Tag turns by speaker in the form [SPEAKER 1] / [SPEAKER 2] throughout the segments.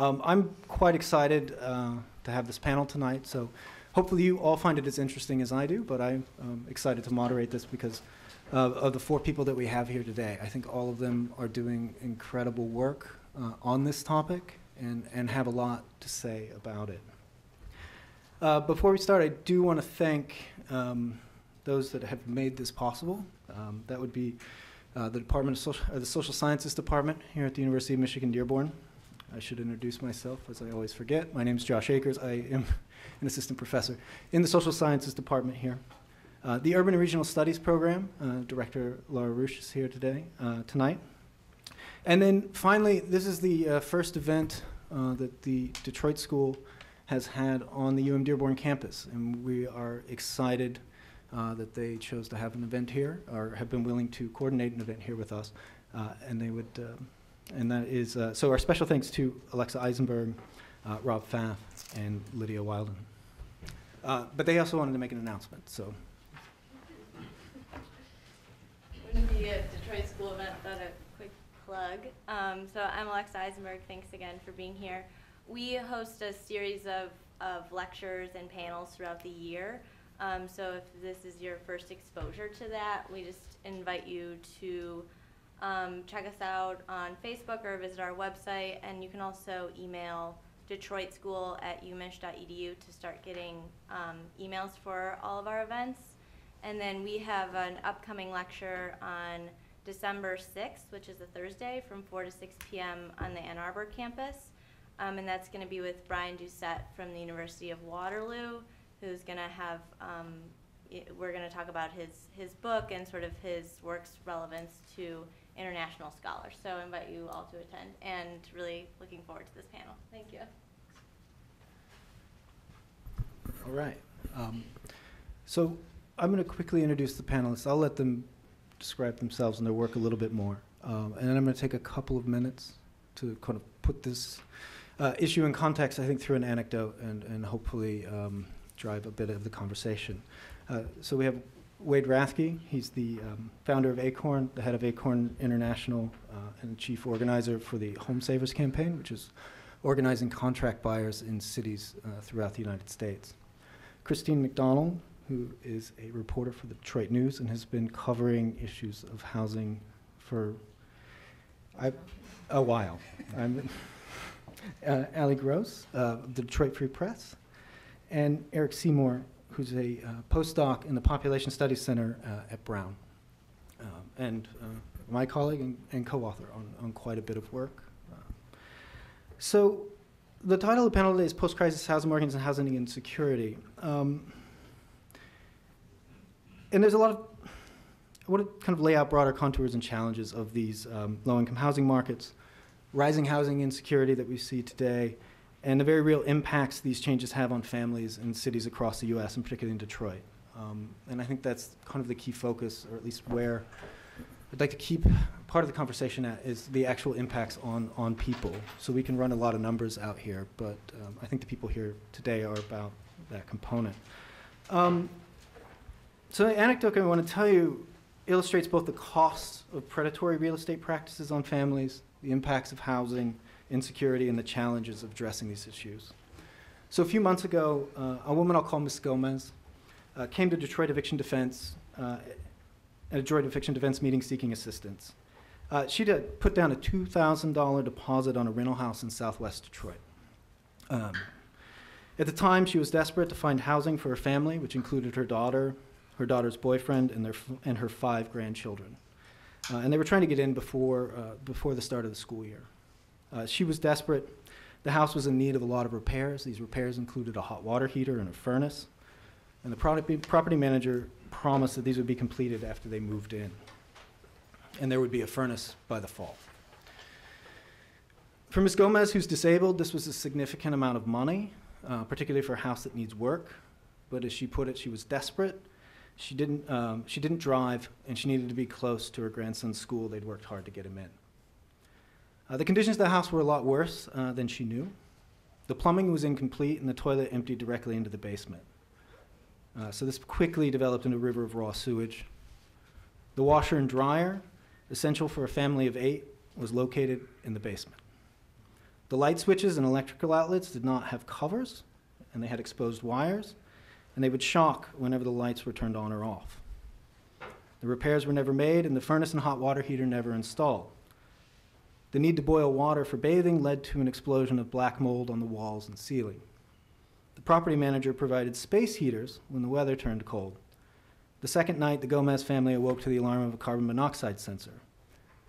[SPEAKER 1] Um, I'm quite excited uh, to have this panel tonight, so hopefully you all find it as interesting as I do, but I'm um, excited to moderate this because uh, of the four people that we have here today. I think all of them are doing incredible work uh, on this topic and, and have a lot to say about it. Uh, before we start, I do want to thank um, those that have made this possible. Um, that would be uh, the Department of Social, uh, the Social Sciences Department here at the University of Michigan Dearborn. I should introduce myself, as I always forget. My name is Josh Akers. I am an assistant professor in the Social Sciences Department here. Uh, the Urban and Regional Studies Program, uh, Director Laura Roosh is here today, uh, tonight. And then finally, this is the uh, first event uh, that the Detroit School has had on the UM Dearborn campus, and we are excited uh, that they chose to have an event here, or have been willing to coordinate an event here with us, and they would, and that is, so our special thanks to Alexa Eisenberg, Rob Pfaff, and Lydia Wilden. but they also wanted to make an announcement, so
[SPEAKER 2] Wouldn't be a Detroit School event without a quick plug. Um, so I'm Alexa Eisenberg. Thanks again for being here. We host a series of, of lectures and panels throughout the year. Um, so if this is your first exposure to that, we just invite you to um, check us out on Facebook or visit our website. And you can also email Detroit School at umich.edu to start getting um, emails for all of our events. And then we have an upcoming lecture on December 6th, which is a Thursday, from 4 to 6 p.m. on the Ann Arbor campus. Um, and that's going to be with Brian Doucet from the University of Waterloo, who's going to have, um, we're going to talk about his, his book and sort of his work's relevance to international scholars. So I invite you all to attend and really looking forward to this panel. Thank you.
[SPEAKER 1] All right. Um, so I'm going to quickly introduce the panelists. I'll let them describe themselves and their work a little bit more. Um, and then I'm going to take a couple of minutes to kind of put this uh, issue in context, I think, through an anecdote and, and hopefully um, drive a bit of the conversation. Uh, so we have Wade Rathke. He's the um, founder of ACORN, the head of ACORN International, uh, and chief organizer for the Home Savers Campaign, which is organizing contract buyers in cities uh, throughout the United States. Christine MacDonald who is a reporter for the Detroit News and has been covering issues of housing for a while. I'm, uh, Allie Gross, uh, the Detroit Free Press, and Eric Seymour, who's a uh, postdoc in the Population Studies Center uh, at Brown, uh, and my colleague and, and co-author on, on quite a bit of work. so the title of the panel today is Post-Crisis Housing Markets and Housing Insecurity. Um, and there's a lot of, I want to kind of lay out broader contours and challenges of these um, low-income housing markets, rising housing insecurity that we see today, and the very real impacts these changes have on families in cities across the U.S., and particularly in Detroit. Um, and I think that's kind of the key focus, or at least where I'd like to keep part of the conversation at is the actual impacts on, on people. So we can run a lot of numbers out here, but um, I think the people here today are about that component. Um, so the anecdote I want to tell you illustrates both the costs of predatory real estate practices on families, the impacts of housing, insecurity, and the challenges of addressing these issues. So a few months ago, uh, a woman I'll call Ms. Gomez uh, came to Detroit Eviction Defense uh, at a Detroit Eviction Defense meeting seeking assistance. Uh, she did put down a $2,000 deposit on a rental house in southwest Detroit. Um, at the time, she was desperate to find housing for her family, which included her daughter, her daughter's boyfriend, and, their and her five grandchildren. Uh, and they were trying to get in before, uh, before the start of the school year. Uh, she was desperate. The house was in need of a lot of repairs. These repairs included a hot water heater and a furnace. And the property, manager promised that these would be completed after they moved in. And there would be a furnace by the fall. For Ms. Gomez, who's disabled, this was a significant amount of money, uh, particularly for a house that needs work. But as she put it, she was desperate she didn't, um, she didn't drive, and she needed to be close to her grandson's school. They'd worked hard to get him in. Uh, the conditions of the house were a lot worse uh, than she knew. The plumbing was incomplete, and the toilet emptied directly into the basement. Uh, so this quickly developed into a river of raw sewage. The washer and dryer, essential for a family of eight, was located in the basement. The light switches and electrical outlets did not have covers, and they had exposed wires, and they would shock whenever the lights were turned on or off. The repairs were never made, and the furnace and hot water heater never installed. The need to boil water for bathing led to an explosion of black mold on the walls and ceiling. The property manager provided space heaters when the weather turned cold. The second night, the Gomez family awoke to the alarm of a carbon monoxide sensor.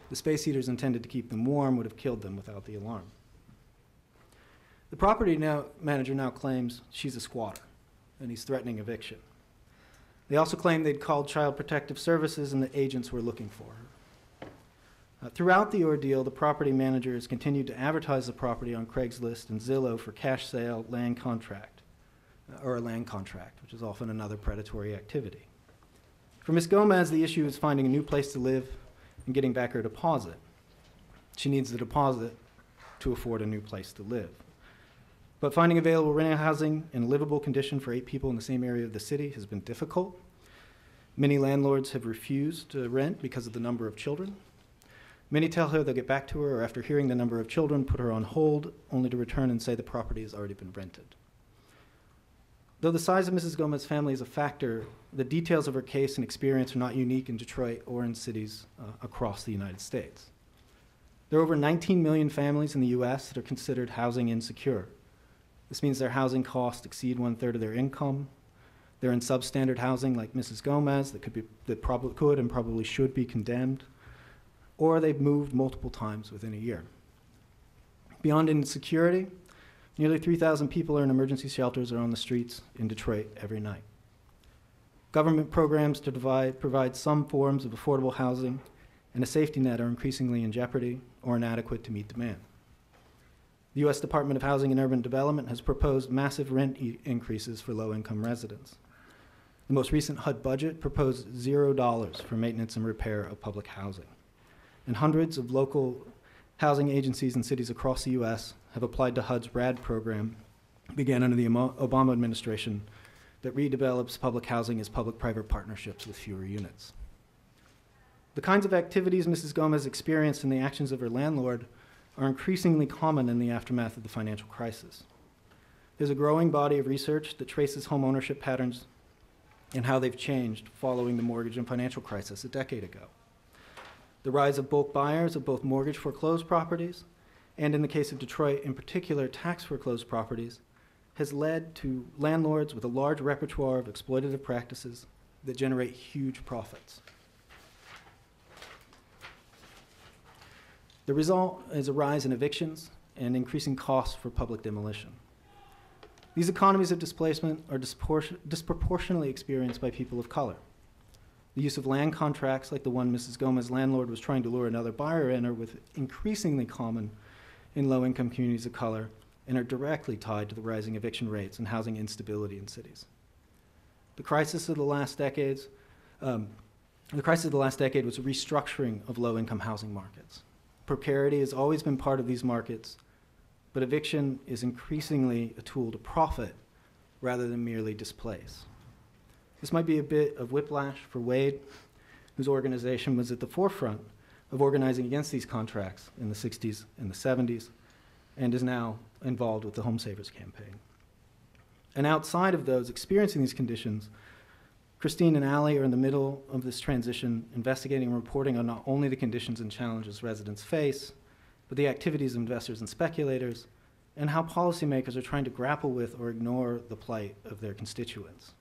[SPEAKER 1] The space heaters intended to keep them warm would have killed them without the alarm. The property now, manager now claims she's a squatter and he's threatening eviction. They also claim they'd called Child Protective Services and the agents were looking for her. Uh, throughout the ordeal, the property manager has continued to advertise the property on Craigslist and Zillow for cash sale, land contract, uh, or a land contract, which is often another predatory activity. For Ms. Gomez, the issue is finding a new place to live and getting back her deposit. She needs the deposit to afford a new place to live. But finding available rental housing in livable condition for eight people in the same area of the city has been difficult. Many landlords have refused to rent because of the number of children. Many tell her they'll get back to her, or after hearing the number of children, put her on hold, only to return and say the property has already been rented. Though the size of Mrs. Gomez's family is a factor, the details of her case and experience are not unique in Detroit or in cities uh, across the United States. There are over 19 million families in the U.S. that are considered housing insecure. This means their housing costs exceed one third of their income. They're in substandard housing like Mrs. Gomez that could be that probably could and probably should be condemned, or they've moved multiple times within a year. Beyond insecurity, nearly 3,000 people are in emergency shelters or on the streets in Detroit every night. Government programs to divide, provide some forms of affordable housing and a safety net are increasingly in jeopardy or inadequate to meet demand. The U.S. Department of Housing and Urban Development has proposed massive rent e- increases for low income residents. The most recent HUD budget proposed $0 for maintenance and repair of public housing. And hundreds of local housing agencies in cities across the U.S. have applied to HUD's RAD program, began under the Obama administration, that redevelops public housing as public private partnerships with fewer units. The kinds of activities Mrs. Gomez experienced and the actions of her landlord are increasingly common in the aftermath of the financial crisis. There's a growing body of research that traces home ownership patterns and how they've changed following the mortgage and financial crisis a decade ago. The rise of bulk buyers of both mortgage foreclosed properties and, in the case of Detroit in particular, tax foreclosed properties has led to landlords with a large repertoire of exploitative practices that generate huge profits. The result is a rise in evictions and increasing costs for public demolition. These economies of displacement are disproportionately experienced by people of color. The use of land contracts, like the one Mrs. Gomez's landlord was trying to lure another buyer in, are with increasingly common in low income communities of color and are directly tied to the rising eviction rates and housing instability in cities. The crisis of the last decades, um, the crisis of the last decade was a restructuring of low income housing markets. Precarity has always been part of these markets, but eviction is increasingly a tool to profit rather than merely displace. This might be a bit of whiplash for Wade, whose organization was at the forefront of organizing against these contracts in the 60s and the 70s, and is now involved with the Home Savers campaign. And outside of those experiencing these conditions, Christine and Allie are in the middle of this transition, investigating and reporting on not only the conditions and challenges residents face, but the activities of investors and speculators, and how policymakers are trying to grapple with or ignore the plight of their constituents.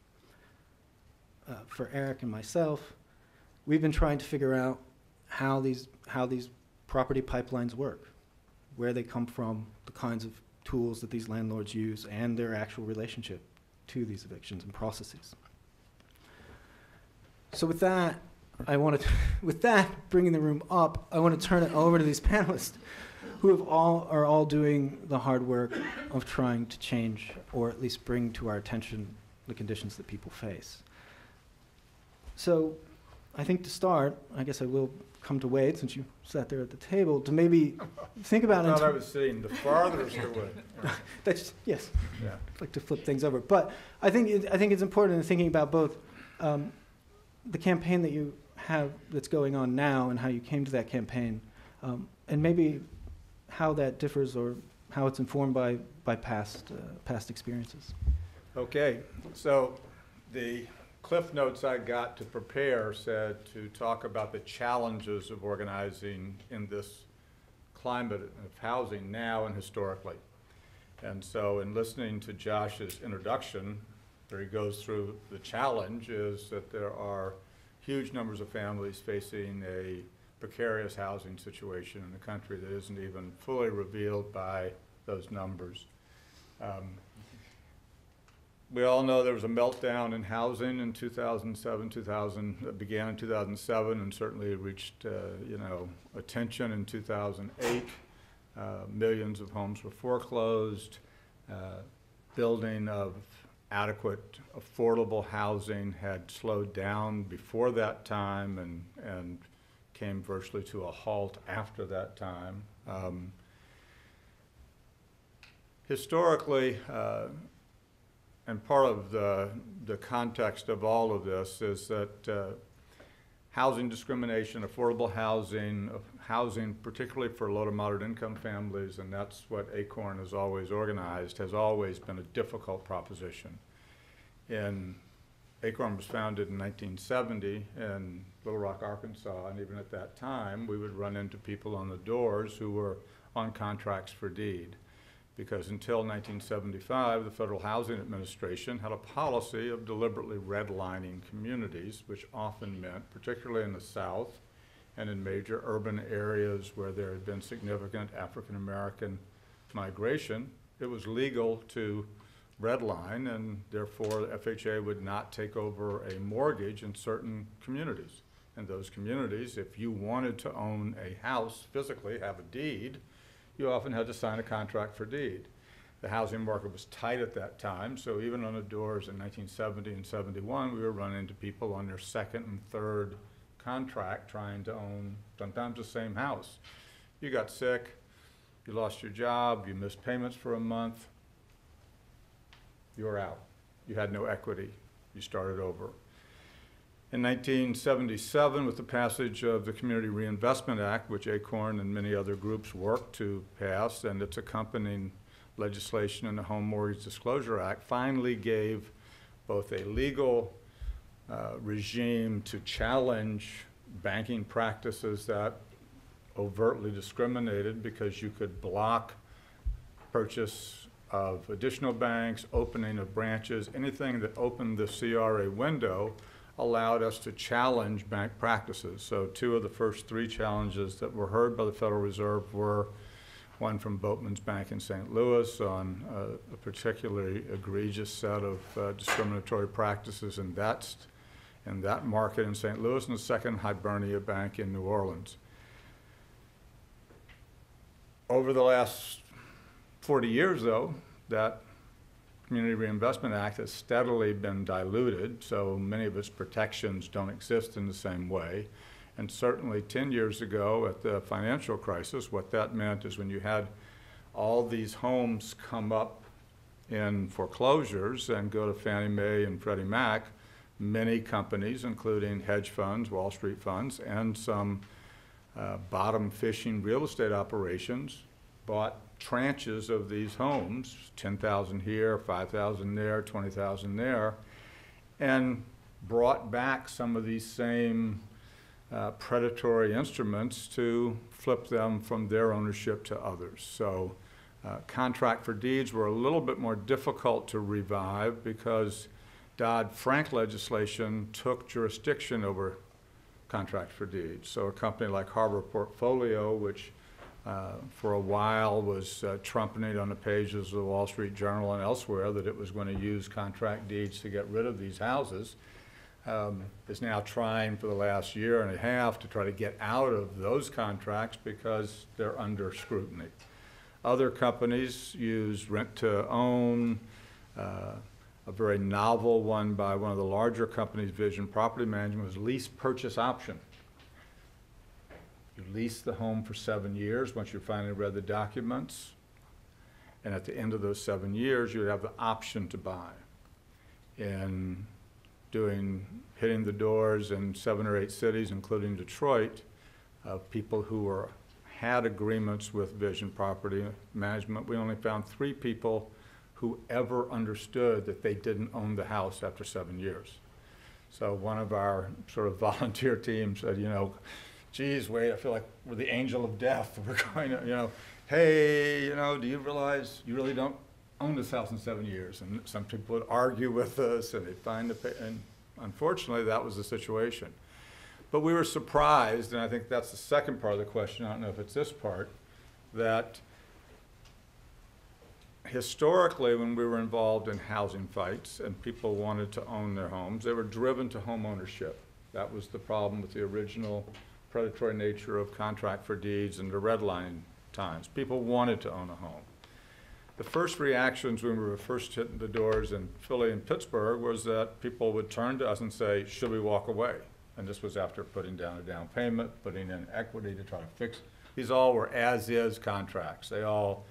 [SPEAKER 1] Uh, for Eric and myself, we've been trying to figure out how these, how these property pipelines work, where they come from, the kinds of tools that these landlords use, and their actual relationship to these evictions and processes. So with that, I want to, with that, bringing the room up, I want to turn it over to these panelists who have all, are all doing the hard work of trying to change or at least bring to our attention the conditions that people face. So I think to start, I guess I will come to Wade, since you sat there at the table, to maybe think
[SPEAKER 3] I
[SPEAKER 1] about. in
[SPEAKER 3] thought I was sitting the farthest away.
[SPEAKER 1] That's, yes,
[SPEAKER 3] Yeah.
[SPEAKER 1] I'd like to flip things over. But I think, it, I think it's important in thinking about both um, the campaign that you have that's going on now and how you came to that campaign, um, and maybe how that differs or how it's informed by, by past, uh, past experiences.
[SPEAKER 3] Okay, so the cliff notes I got to prepare said to talk about the challenges of organizing in this climate of housing now and historically. And so in listening to Josh's introduction, where he goes through the challenge is that there are huge numbers of families facing a precarious housing situation in the country that isn't even fully revealed by those numbers. Um, we all know there was a meltdown in housing in 2007, 2000, it began in 2007 and certainly it reached, uh, you know, attention in 2008. Uh, millions of homes were foreclosed. Uh, building of adequate, affordable housing had slowed down before that time and, and came virtually to a halt after that time. Um, historically, uh, and part of the, the context of all of this is that uh, housing discrimination, affordable housing, housing particularly for low to moderate income families, and that's what ACORN has always organized, has always been a difficult proposition. And ACORN was founded in 1970 in Little Rock, Arkansas, and even at that time, we would run into people on the doors who were on contracts for deed because until 1975, the Federal Housing Administration had a policy of deliberately redlining communities, which often meant, particularly in the South and in major urban areas where there had been significant African American migration, it was legal to redline, and therefore FHA would not take over a mortgage in certain communities. In those communities, if you wanted to own a house physically, have a deed, you often had to sign a contract for deed. The housing market was tight at that time, so even on the doors in 1970 and 71, we were running into people on their second and third contract trying to own sometimes the same house. You got sick, you lost your job, you missed payments for a month, you were out. You had no equity. You started over. In 1977, with the passage of the Community Reinvestment Act, which ACORN and many other groups worked to pass, and its accompanying legislation in the Home Mortgage Disclosure Act, finally gave both a legal uh, regime to challenge banking practices that overtly discriminated because you could block purchase of additional banks, opening of branches, anything that opened the CRA window allowed us to challenge bank practices. So two of the first three challenges that were heard by the Federal Reserve were one from Boatmen's Bank in St. Louis on uh, a particularly egregious set of uh, discriminatory practices in that, in that market in St. Louis, and the second, Hibernia Bank in New Orleans. Over the last 40 years, though, that Community Reinvestment Act has steadily been diluted, so many of its protections don't exist in the same way. And certainly 10 years ago at the financial crisis, what that meant is when you had all these homes come up in foreclosures and go to Fannie Mae and Freddie Mac, many companies, including hedge funds, Wall Street funds, and some uh, bottom fishing real estate operations, bought tranches of these homes, 10,000 here, 5,000 there, 20,000 there, and brought back some of these same uh, predatory instruments to flip them from their ownership to others. So uh, contract for deeds were a little bit more difficult to revive because Dodd-Frank legislation took jurisdiction over contract for deeds. So a company like Harbor Portfolio, which uh, for a while was uh, trumpeting on the pages of the Wall Street Journal and elsewhere that it was going to use contract deeds to get rid of these houses, um, is now trying for the last year and a half to try to get out of those contracts because they're under scrutiny. Other companies use rent to own, uh, a very novel one by one of the larger companies, Vision Property Management, was lease purchase option. You lease the home for seven years, once you finally read the documents. And at the end of those seven years, you have the option to buy. And doing, hitting the doors in seven or eight cities, including Detroit, of people who were had agreements with Vision Property Management. We only found three people who ever understood that they didn't own the house after seven years. So one of our sort of volunteer team said, you know, geez, wait, I feel like we're the angel of death. We're going to, you know, hey, you know, do you realize you really don't own this house in seven years? And some people would argue with us and they'd find the, pa- and unfortunately, that was the situation. But we were surprised, and I think that's the second part of the question, I don't know if it's this part, that historically, when we were involved in housing fights and people wanted to own their homes, they were driven to home ownership. That was the problem with the original predatory nature of contract for deeds and the redlining times. People wanted to own a home. The first reactions when we were first hitting the doors in Philly and Pittsburgh was that people would turn to us and say, should we walk away? And this was after putting down a down payment, putting in equity to try to fix. These all were as-is contracts. They all,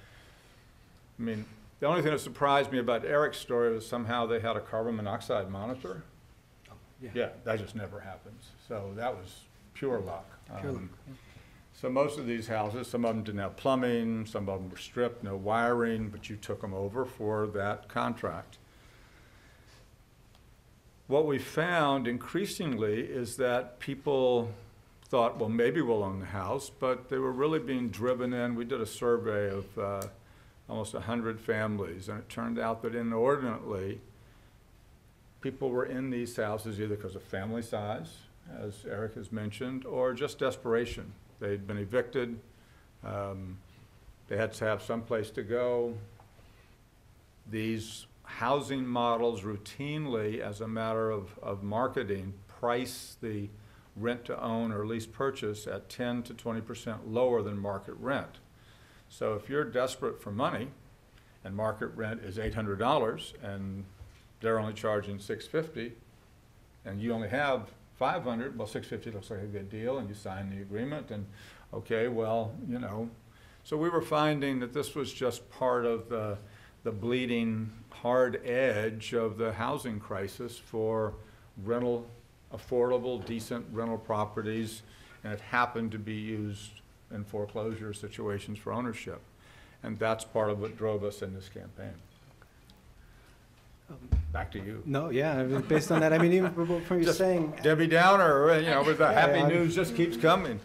[SPEAKER 3] I mean, the only thing that surprised me about Eric's story was somehow they had a carbon monoxide monitor. Oh, yeah, that just never happens. So that was pure luck.
[SPEAKER 1] Pure luck,
[SPEAKER 3] Um, So most of these houses, some of them didn't have plumbing, some of them were stripped, no wiring, but you took them over for that contract. What we found increasingly is that people thought, well, maybe we'll own the house, but they were really being driven in. We did a survey of uh, almost 100 families, and it turned out that inordinately, people were in these houses either because of family size, as Eric has mentioned, or just desperation. They'd been evicted, um, they had to have some place to go. These housing models routinely, as a matter of, of marketing, price the rent to own or lease purchase at ten to twenty percent lower than market rent. So if you're desperate for money, and market rent is eight hundred dollars, and they're only charging six fifty, and you only have five hundred, well, six fifty looks like a good deal, and you sign the agreement, and, okay, well, you know. So we were finding that this was just part of the, the bleeding hard edge of the housing crisis for rental, affordable, decent rental properties, and it happened to be used in foreclosure situations for ownership. And that's part of what drove us in this campaign. Back to you.
[SPEAKER 1] No, yeah, I mean, based on that, I mean, even from what you're
[SPEAKER 3] Just
[SPEAKER 1] saying,
[SPEAKER 3] Debbie Downer, uh, you know, with the
[SPEAKER 1] Yeah,
[SPEAKER 3] happy
[SPEAKER 1] I'm-
[SPEAKER 3] news just keeps coming.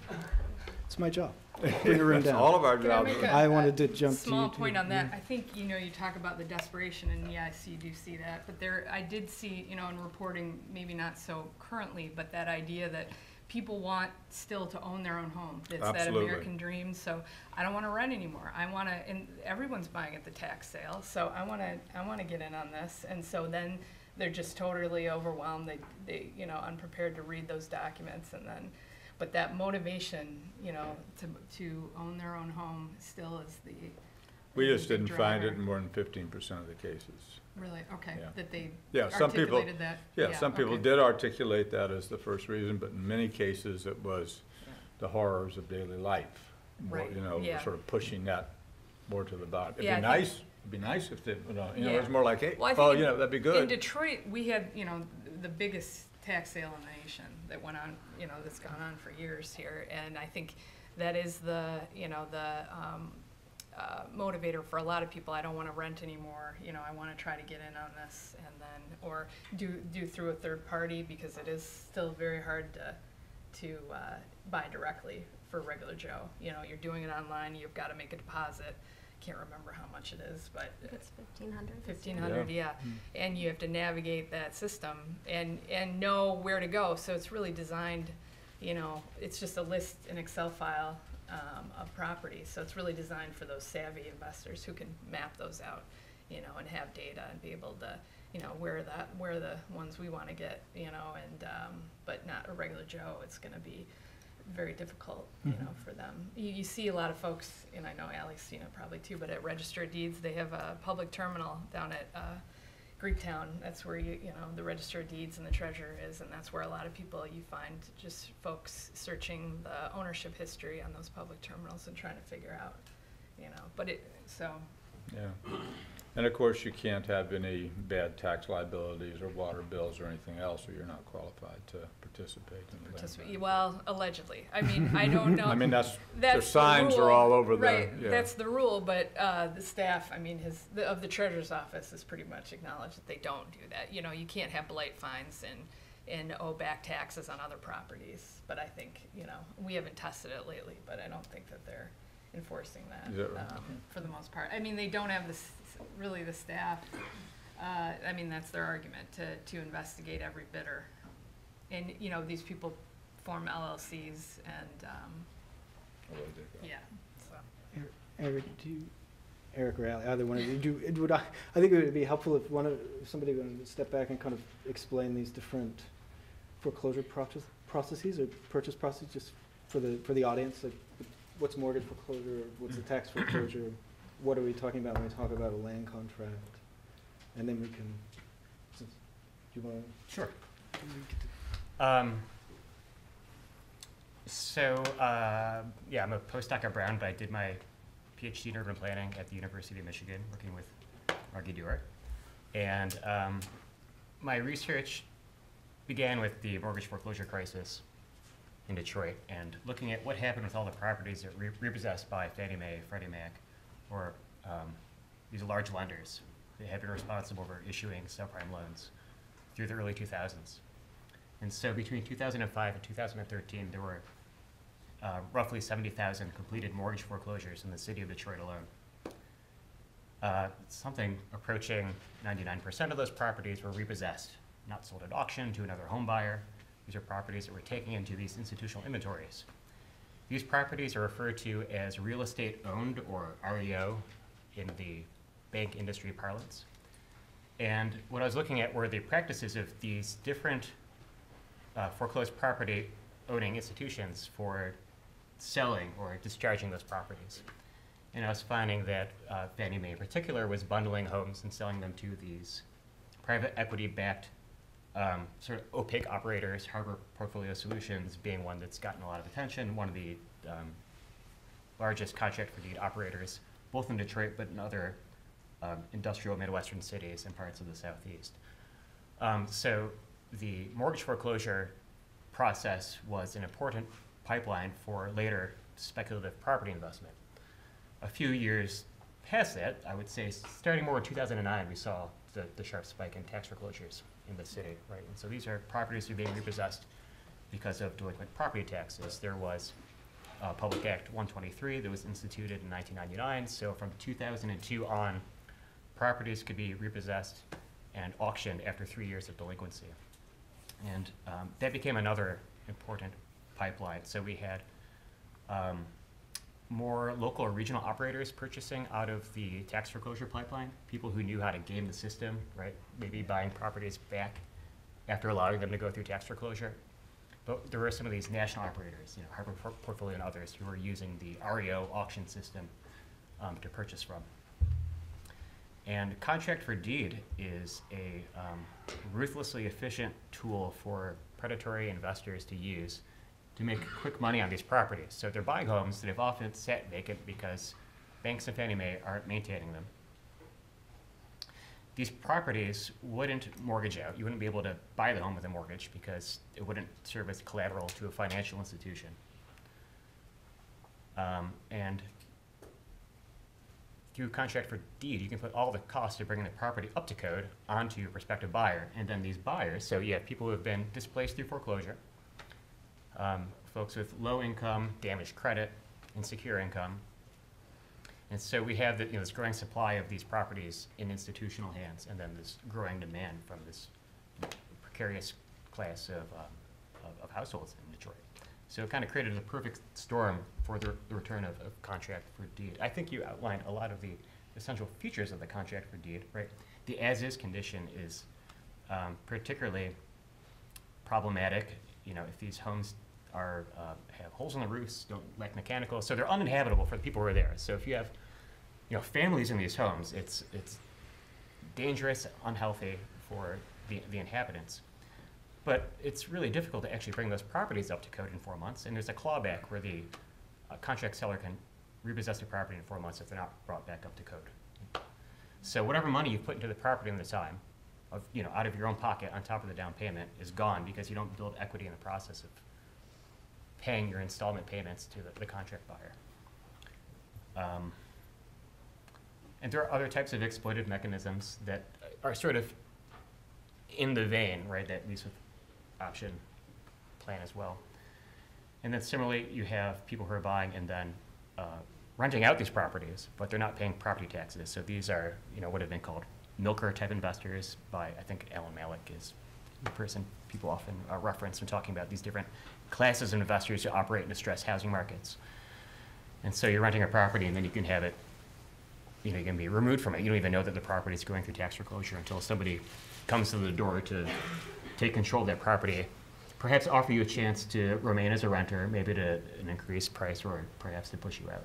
[SPEAKER 1] it's my job. Bring the room
[SPEAKER 3] That's
[SPEAKER 1] down.
[SPEAKER 3] all of our
[SPEAKER 4] Can I
[SPEAKER 3] jobs.
[SPEAKER 4] make a-
[SPEAKER 1] I wanted to jump to
[SPEAKER 4] Small
[SPEAKER 1] you, too.
[SPEAKER 4] point on that,
[SPEAKER 1] Yeah.
[SPEAKER 4] I think, you know, you talk about the desperation, and yes, you do see that, but there, I did see, you know, in reporting, maybe not so currently, but that idea that people want still to own their own home. It's that American dream, so I don't wanna rent anymore, I wanna, and everyone's buying at the tax sale, so I wanna, I wanna get in on this, and so then they're just totally overwhelmed, they, they, you know, unprepared to read those documents, and then, but that motivation, you know, to, to own their own home still is the.
[SPEAKER 3] We just didn't find it in more than fifteen percent of the cases.
[SPEAKER 4] Really, okay,
[SPEAKER 3] Yeah.
[SPEAKER 4] that they
[SPEAKER 3] Yeah, some people,
[SPEAKER 4] articulated that?
[SPEAKER 3] yeah, some people
[SPEAKER 4] okay.
[SPEAKER 3] did articulate that as the first reason, but in many cases, it was the horrors of daily life. more,
[SPEAKER 4] Right,
[SPEAKER 3] You know,
[SPEAKER 4] yeah.
[SPEAKER 3] sort of pushing that more to the bottom. It'd
[SPEAKER 4] Yeah,
[SPEAKER 3] be
[SPEAKER 4] think-
[SPEAKER 3] nice, it'd be nice if they, you know, you know,
[SPEAKER 4] Yeah.
[SPEAKER 3] it's more like, hey,
[SPEAKER 4] Well, I
[SPEAKER 3] oh,
[SPEAKER 4] think
[SPEAKER 3] you know, that'd be good.
[SPEAKER 4] In
[SPEAKER 3] good.
[SPEAKER 4] Detroit, we had, you know, the biggest tax sale in the nation that went on, you know, that's gone on for years here. And I think that is the, you know, the um, uh, motivator for a lot of people. I don't want to rent anymore, you know, I want to try to get in on this and then, or do, do through a third party because it is still very hard to, to uh, buy directly for regular Joe. You know, you're doing it online, you've got to make a deposit. Can't remember how much it is, but
[SPEAKER 2] it's fifteen hundred.
[SPEAKER 4] Fifteen hundred, yeah, and you have to navigate that system and, and know where to go, so it's really designed, you know, it's just a list, an Excel file, um, of properties, so it's really designed for those savvy investors who can map those out, you know, and have data and be able to, you know, where that, where the ones we wanna get, you know, and, um, but not a regular Joe, it's gonna be very difficult, you know, for them. You, you see a lot of folks, and I know Allie's seen it probably too, but at Register Deeds, they have a public terminal down at, uh, Greektown. That's where you, you know, the Register of Deeds and the treasurer is, and that's where a lot of people, you find just folks searching the ownership history on those public terminals and trying to figure out, you know, but it, so,
[SPEAKER 3] Yeah. And of course, you can't have any bad tax liabilities or water bills or anything else, or you're not qualified to participate in the land
[SPEAKER 4] Participate-
[SPEAKER 3] bank.
[SPEAKER 4] Well, allegedly. I mean, I don't know.
[SPEAKER 3] I mean, that's, the
[SPEAKER 4] That's the
[SPEAKER 3] signs are
[SPEAKER 4] rule.
[SPEAKER 3] all over the,
[SPEAKER 4] Right,
[SPEAKER 3] yeah.
[SPEAKER 4] that's the rule, but uh, the staff, I mean, his, the- of the treasurer's office has pretty much acknowledged that they don't do that. You know, you can't have blight fines and, and owe back taxes on other properties. But I think, you know, we haven't tested it lately, but I don't think that they're enforcing that,
[SPEAKER 3] Is that right?
[SPEAKER 4] um, for the most part. I mean, they don't have this, really the staff, uh, I mean, that's their argument, to, to investigate every bidder. And, you know, these people form LLCs and, um,
[SPEAKER 3] they did that.
[SPEAKER 4] yeah, so.
[SPEAKER 1] Eric, do you, Eric or Allie, either one of you, do, it would, I I think it would be helpful if one of, if somebody would step back and kind of explain these different foreclosure process, processes or purchase processes, just for the, for the audience, like, what's mortgage foreclosure, what's the tax foreclosure, what are we talking about when we talk about a land contract? And then we can, do you wanna?
[SPEAKER 5] Sure. Um, so, uh, yeah, I'm a postdoc at Brown, but I did my PhD in urban planning at the University of Michigan, working with Margie Dewar. And um, my research began with the mortgage foreclosure crisis in Detroit and looking at what happened with all the properties that were repossessed by Fannie Mae, Freddie Mac, or um, these large lenders that had been responsible for issuing subprime loans through the early 2000s. And so between 2005 and 2013, there were uh, roughly 70,000 completed mortgage foreclosures in the city of Detroit alone. Uh, something approaching 99% of those properties were repossessed, not sold at auction to another home buyer. These are properties that were taken into these institutional inventories. These properties are referred to as real estate owned or REO in the bank industry parlance. And what I was looking at were the practices of these different uh, foreclosed property owning institutions for selling or discharging those properties. And I was finding that uh, Fannie Mae in particular was bundling homes and selling them to these private equity backed um, sort of opaque operators, Harbor Portfolio Solutions being one that's gotten a lot of attention, one of the um, largest contract for deed operators, both in Detroit but in other um, industrial Midwestern cities and parts of the Southeast. Um, so the mortgage foreclosure process was an important pipeline for later speculative property investment. A few years past that, I would say, starting more in 2009, we saw the, the sharp spike in tax foreclosures in the city, right? And so these are properties are being repossessed because of delinquent property taxes. There was uh, Public Act 123 that was instituted in 1999. So from 2002 on, properties could be repossessed and auctioned after three years of delinquency. And um, that became another important pipeline. So we had um, more local or regional operators purchasing out of the tax foreclosure pipeline, people who knew how to game the system, right? Maybe buying properties back after allowing them to go through tax foreclosure. But there were some of these national operators, you know, Harbor Por- Portfolio and others, who were using the REO auction system um, to purchase from. And contract for deed is a um, ruthlessly efficient tool for predatory investors to use to make quick money on these properties. So they're buying homes that have often sat vacant because banks and Fannie Mae aren't maintaining them. These properties wouldn't mortgage out. You wouldn't be able to buy the home with a mortgage because it wouldn't serve as collateral to a financial institution. Um, and through contract for deed, you can put all the costs of bringing the property up to code onto your prospective buyer. And then these buyers, so you have people who have been displaced through foreclosure, um, folks with low income, damaged credit, insecure income. And so we have the, you know, this growing supply of these properties in institutional hands, and then this growing demand from this precarious class of, um, of, of households in Detroit. So it kind of created a perfect storm for the, the return of, of contract for deed. I think you outlined a lot of the essential features of the contract for deed, right? The as-is condition is um, particularly problematic. You know, if these homes are uh, have holes in the roofs, don't lack mechanical, so they're uninhabitable for the people who are there. So if you have, you know, families in these homes, it's it's dangerous, unhealthy for the, the inhabitants. But it's really difficult to actually bring those properties up to code in four months, and there's a clawback where the uh, contract seller can repossess the property in four months if they're not brought back up to code. So whatever money you put into the property in the time, of, you know, out of your own pocket on top of the down payment is gone because you don't build equity in the process of paying your installment payments to the, the contract buyer. Um, And there are other types of exploited mechanisms that are sort of in the vein, right, that lease with option plan as well. And then similarly, you have people who are buying and then uh, renting out these properties, but they're not paying property taxes. So these are, you know, what have been called milker type investors by, I think Alan Mallach is the person people often uh, reference when talking about these different classes of investors who operate in distressed housing markets. And so you're renting a property and then you can have it, you know, you can be removed from it. You don't even know that the property is going through tax foreclosure until somebody comes to the door to take control of that property, perhaps offer you a chance to remain as a renter, maybe to an increased price or perhaps to push you out.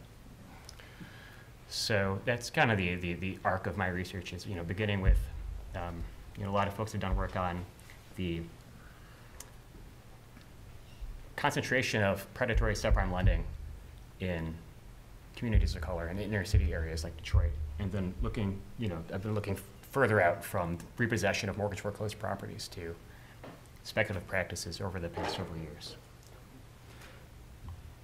[SPEAKER 5] So that's kind of the, the, the arc of my research is, you know, beginning with, um, you know, a lot of folks have done work on the concentration of predatory subprime lending in communities of color and in inner city areas like Detroit. And then looking, you know, I've been looking further out from repossession of mortgage foreclosed properties to speculative practices over the past several years.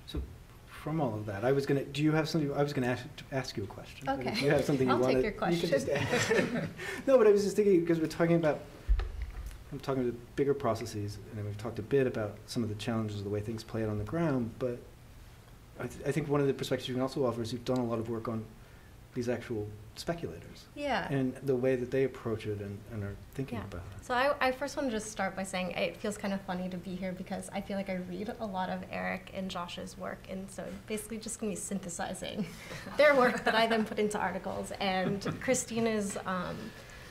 [SPEAKER 1] So from all of that, I was gonna, do you have something, I was gonna ask, you a question.
[SPEAKER 6] Okay.
[SPEAKER 1] Do you have something you
[SPEAKER 6] I'll
[SPEAKER 1] wanted?
[SPEAKER 6] take your
[SPEAKER 1] you can just
[SPEAKER 6] question.
[SPEAKER 1] add. No, but I was just thinking, because we're talking about, I'm talking about bigger processes, and we've talked a bit about some of the challenges of the way things play out on the ground, but I, th- I think one of the perspectives you can also offer is you've done a lot of work on these actual speculators
[SPEAKER 6] Yeah.
[SPEAKER 1] and the way that they approach it and, and are thinking
[SPEAKER 6] Yeah.
[SPEAKER 1] about it.
[SPEAKER 6] So I, I first want to just start by saying it feels kind of funny to be here because I feel like I read a lot of Eric and Josh's work, and so basically just gonna be synthesizing their work that I then put into articles. And Christina's um,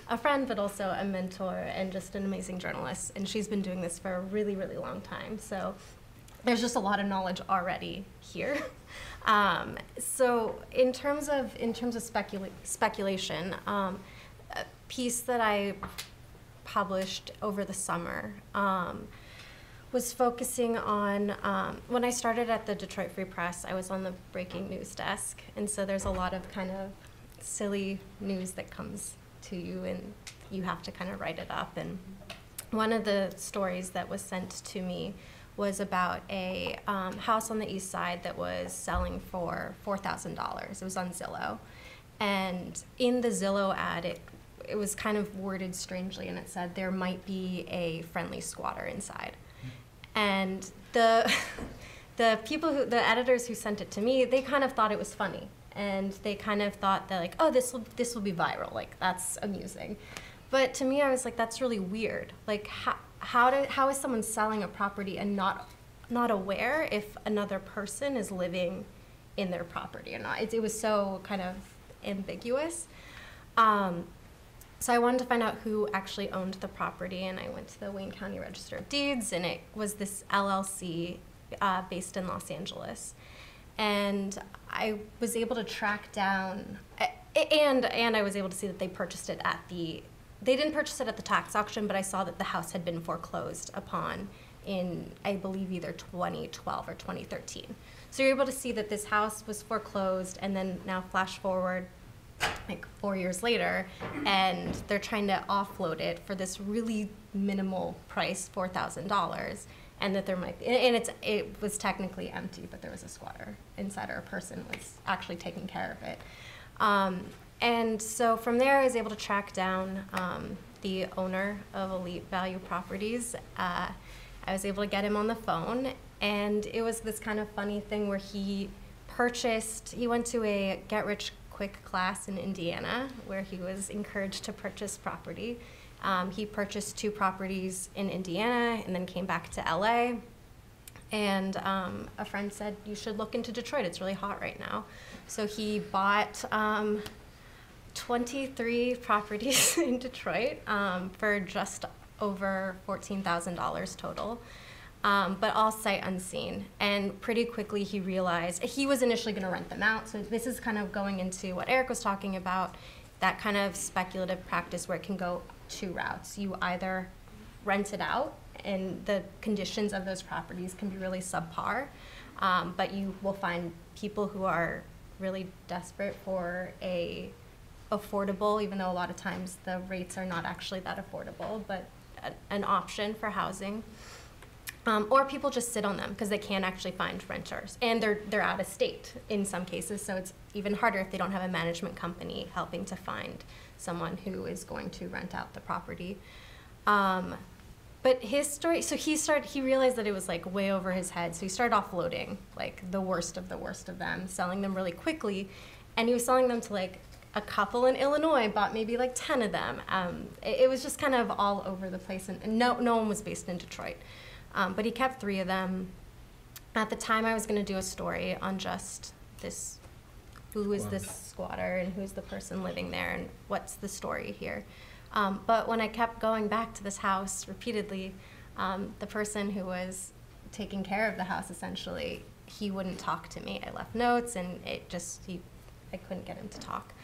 [SPEAKER 6] a friend, but also a mentor and just an amazing journalist, and she's been doing this for a really, really long time. So there's just a lot of knowledge already here. Um, so in terms of in terms of specula- speculation, um, a piece that I published over the summer um, was focusing on um, when I started at the Detroit Free Press. I was on the breaking news desk, and so there's a lot of kind of silly news that comes to you, and you have to kind of write it up. And one of the stories that was sent to me was about a um, house on the east side that was selling for $4,000. It was on Zillow. And in the Zillow ad, it, it was kind of worded strangely, and it said there might be a friendly squatter inside. And the, the people who, the editors who sent it to me, they kind of thought it was funny. And they kind of thought that like, oh, this will, this will be viral. Like, that's amusing. But to me, I was like, that's really weird. Like, how, how, did, how is someone selling a property and not, not aware if another person is living in their property or not? It, it was so kind of ambiguous. Um, so I wanted to find out who actually owned the property, and I went to the Wayne County Register of Deeds, and it was this LLC uh, based in Los Angeles. And I was able to track down, and and I was able to see that they purchased it at the, they didn't purchase it at the tax auction, but I saw that the house had been foreclosed upon in, I believe, either 2012 or 2013. So you're able to see that this house was foreclosed, and then now flash forward like four years later, and they're trying to offload it for this really minimal price, four thousand dollars, and that there might be, and it's it was technically empty, but there was a squatter inside, or a person was actually taking care of it. Um, and so from there, I was able to track down um, the owner of Elite Value Properties. Uh, I was able to get him on the phone, and it was this kind of funny thing where he purchased, he went to a get rich quick class in Indiana where he was encouraged to purchase property. Um, he purchased two properties in Indiana and then came back to LA. And um, a friend said, You should look into Detroit, it's really hot right now. So he bought um, 23 properties in Detroit um, for just over $14,000 total. Um, but all sight unseen. And pretty quickly he realized he was initially going to rent them out. So this is kind of going into what Eric was talking about that kind of speculative practice where it can go two routes. You either rent it out, and the conditions of those properties can be really subpar, um, but you will find people who are really desperate for a affordable, even though a lot of times the rates are not actually that affordable, but a, an option for housing. Um, or people just sit on them because they can't actually find renters, and they're they're out of state in some cases, so it's even harder if they don't have a management company helping to find someone who is going to rent out the property. Um, but his story, so he started, he realized that it was like way over his head. So he started offloading like the worst of the worst of them, selling them really quickly. And he was selling them to like a couple in Illinois, bought maybe like 10 of them. Um, it, it was just kind of all over the place. And, and no, no one was based in Detroit. Um, but he kept three of them. At the time, I was going to do a story on just this who is this squatter and who's the person living there and what's the story here. Um, but when I kept going back to this house repeatedly, um, the person who was taking care of the house essentially, he wouldn't talk to me. I left notes and it just, he, I couldn't get him to talk.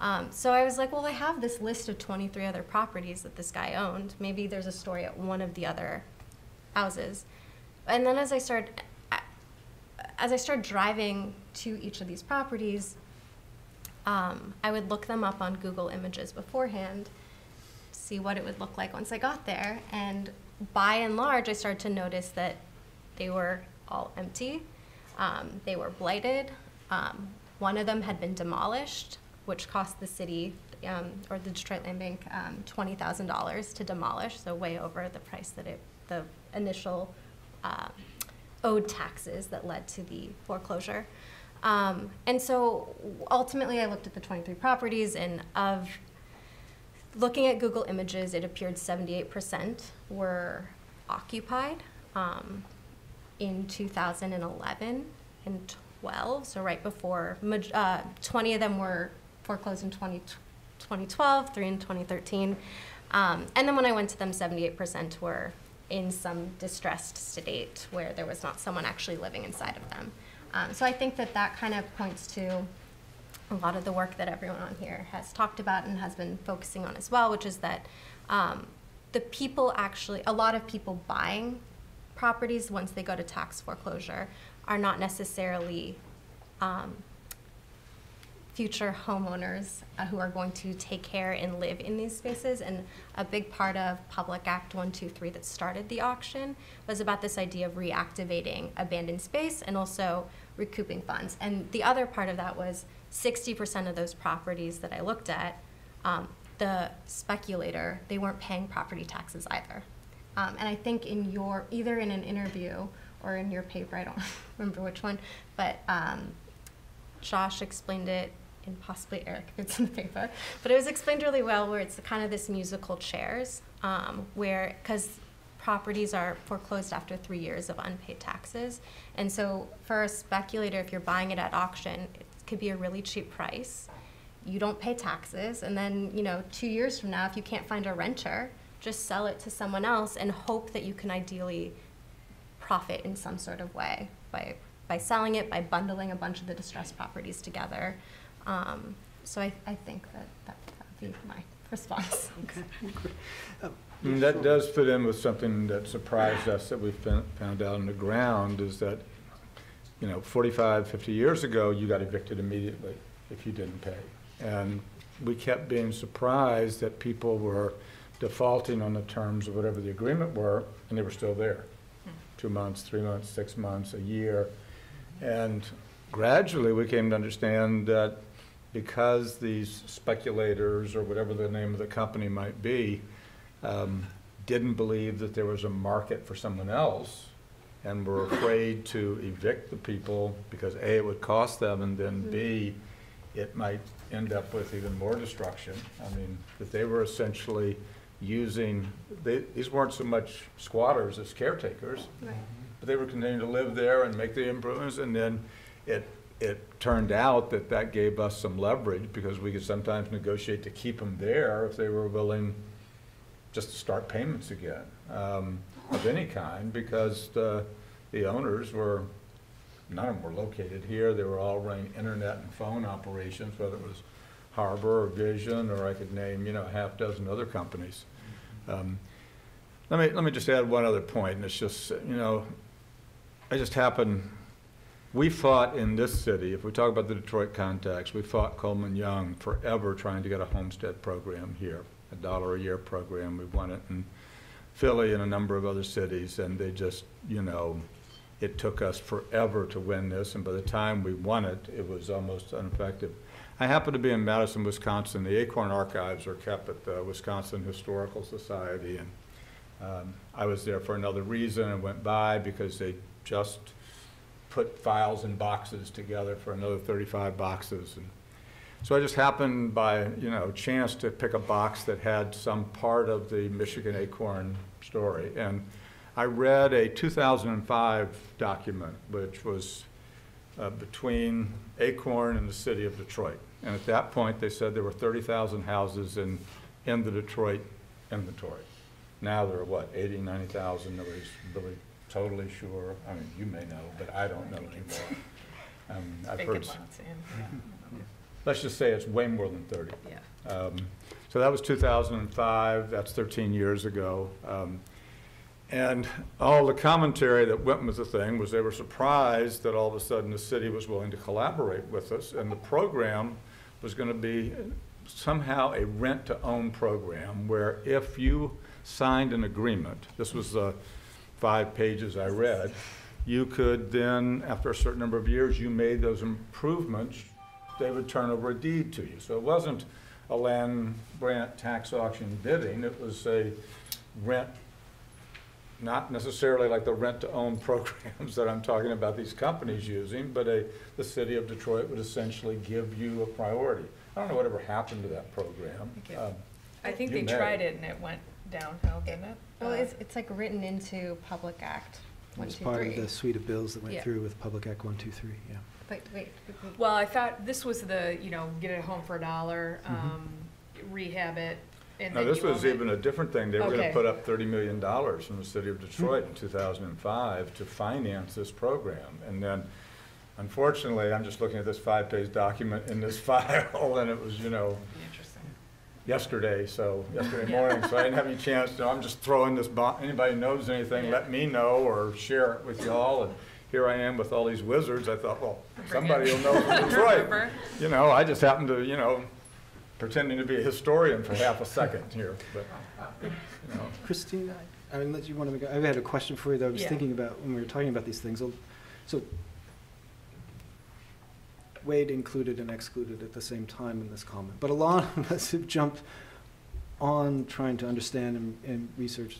[SPEAKER 6] Um, so I was like, well, I have this list of 23 other properties that this guy owned. Maybe there's a story at one of the other houses. And then as I started, as I started driving to each of these properties, um, I would look them up on Google Images beforehand, see what it would look like once I got there. And by and large, I started to notice that they were all empty. Um, they were blighted. Um, one of them had been demolished, which cost the city um, or the Detroit Land Bank um, $20,000 to demolish, so way over the price that it, the initial uh, owed taxes that led to the foreclosure. Um, and so ultimately, I looked at the 23 properties, and of looking at Google Images, it appeared 78% were occupied um, in 2011 and 12. So right before, uh, 20 of them were foreclosed in 20, 2012, three in 2013. Um, and then when I went to them, 78% were in some distressed state where there was not someone actually living inside of them. Um, so I think that that kind of points to a lot of the work that everyone on here has talked about and has been focusing on as well, which is that um, the people actually, a lot of people buying properties once they go to tax foreclosure are not necessarily um, future homeowners uh, who are going to take care and live in these spaces. And a big part of Public Act 123 that started the auction was about this idea of reactivating abandoned space and also recouping funds. And the other part of that was 60% of those properties that I looked at, um, the speculator, they weren't paying property taxes either. Um, and I think in your, either in an interview or in your paper, I don't remember which one, but um, Josh explained it and possibly Eric if it's in the paper. But it was explained really well where it's kind of this musical chairs, um, where, because properties are foreclosed after three years of unpaid taxes. And so for a speculator, if you're buying it at auction, it could be a really cheap price. You don't pay taxes, and then, you know, two years from now, if you can't find a renter, just sell it to someone else and hope that you can ideally profit in some sort of way by, by selling it, by bundling a bunch of the distressed properties together. Um, so I, I think that that would be my response.
[SPEAKER 3] I mean, that does fit in with something that surprised us that we found out on the ground is that, you know, 45, 50 years ago, you got evicted immediately if you didn't pay. And we kept being surprised that people were defaulting on the terms of whatever the agreement were, and they were still there. Two months, three months, six months, a year. And gradually, we came to understand that because these speculators, or whatever the name of the company might be, um, didn't believe that there was a market for someone else and were afraid to evict the people because A, it would cost them, and then B, it might end up with even more destruction. I mean, that they were essentially using, they, these weren't so much squatters as caretakers,
[SPEAKER 6] Right.
[SPEAKER 3] but they were continuing to live there and make the improvements, and then it, it turned out that that gave us some leverage, because we could sometimes negotiate to keep them there if they were willing just to start payments again, um, of any kind, because the, the owners were, none of them were located here, they were all running internet and phone operations, whether it was Harbor or Vision, or I could name, you know, a half dozen other companies. Um, Let me, let me just add one other point, and it's just, you know, I just happen, we fought in this city, if we talk about the Detroit context, we fought Coleman Young forever trying to get a homestead program here, a dollar a year program. We won it in Philly and a number of other cities, and they just, you know, it took us forever to win this, and by the time we won it, it was almost ineffective. I happen to be in Madison, Wisconsin. The Acorn Archives are kept at the Wisconsin Historical Society, and um, I was there for another reason and went by because they just put files and boxes together for another 35 boxes. And so I just happened by, you know, chance to pick a box that had some part of the Michigan Acorn story. And I read a 2005 document, which was uh, between Acorn and the city of Detroit. And at that point, they said there were 30,000 houses in, in the Detroit inventory. Now there are what, 80, 90,000? Nobody's really totally sure. I mean, you may know, but I don't know anymore. Um, I've heard, s-
[SPEAKER 4] lots, and,
[SPEAKER 3] let's just say it's way more than 30.
[SPEAKER 4] yeah.
[SPEAKER 3] Um, So that was 2005, that's 13 years ago. Um, And all the commentary that went with the thing was they were surprised that all of a sudden the city was willing to collaborate with us, and the program was going to be somehow a rent-to-own program, where if you signed an agreement, this was the five pages I read, you could then, after a certain number of years, you made those improvements, they would turn over a deed to you. So it wasn't a land grant tax auction bidding, it was a rent, not necessarily like the rent-to-own programs that I'm talking about these companies using, but a, the city of Detroit would essentially give you a priority. I don't know whatever happened to that program.
[SPEAKER 4] think it-
[SPEAKER 3] Um,
[SPEAKER 4] I think
[SPEAKER 3] You
[SPEAKER 4] they
[SPEAKER 3] may.
[SPEAKER 4] tried it and it went downhill, didn't it?
[SPEAKER 6] Well, it's, it's like written into Public Act
[SPEAKER 1] It
[SPEAKER 6] one,
[SPEAKER 1] was
[SPEAKER 6] two,
[SPEAKER 1] part of
[SPEAKER 6] three.
[SPEAKER 1] the suite of bills that went
[SPEAKER 4] Yeah.
[SPEAKER 1] through with Public Act 123, yeah.
[SPEAKER 6] But wait, wait, wait.
[SPEAKER 4] Well, I thought this was the, you know, get it home for a dollar,
[SPEAKER 1] Mhm.
[SPEAKER 4] um, rehab it, and
[SPEAKER 3] Now,
[SPEAKER 4] then
[SPEAKER 3] this
[SPEAKER 4] you
[SPEAKER 3] was
[SPEAKER 4] own it.
[SPEAKER 3] even a different thing. They were gonna put up thirty million dollars from the city of Detroit in two thousand and five to finance this program. And then, unfortunately, I'm just looking at this five-page document in this file, and it was, you know,
[SPEAKER 4] Be Interesting.
[SPEAKER 3] Yesterday, so, yesterday morning, so I didn't have any chance, to I'm just throwing this, bo- anybody knows anything,
[SPEAKER 4] Yeah.
[SPEAKER 3] let me know or share it with y'all, and here I am with all these wizards, I thought, well,
[SPEAKER 4] Bring
[SPEAKER 3] somebody
[SPEAKER 4] it.
[SPEAKER 3] will know from Detroit. You know, I just happened to, you know, pretending to be a historian for half a second here, but, you know.
[SPEAKER 1] Christine, I, I mean, unless you want to make, I had a question for you that I was
[SPEAKER 4] Yeah.
[SPEAKER 1] thinking about when we were talking about these things. So- Wade included and excluded at the same time in this comment, but a lot of us have jumped on trying to understand and, and research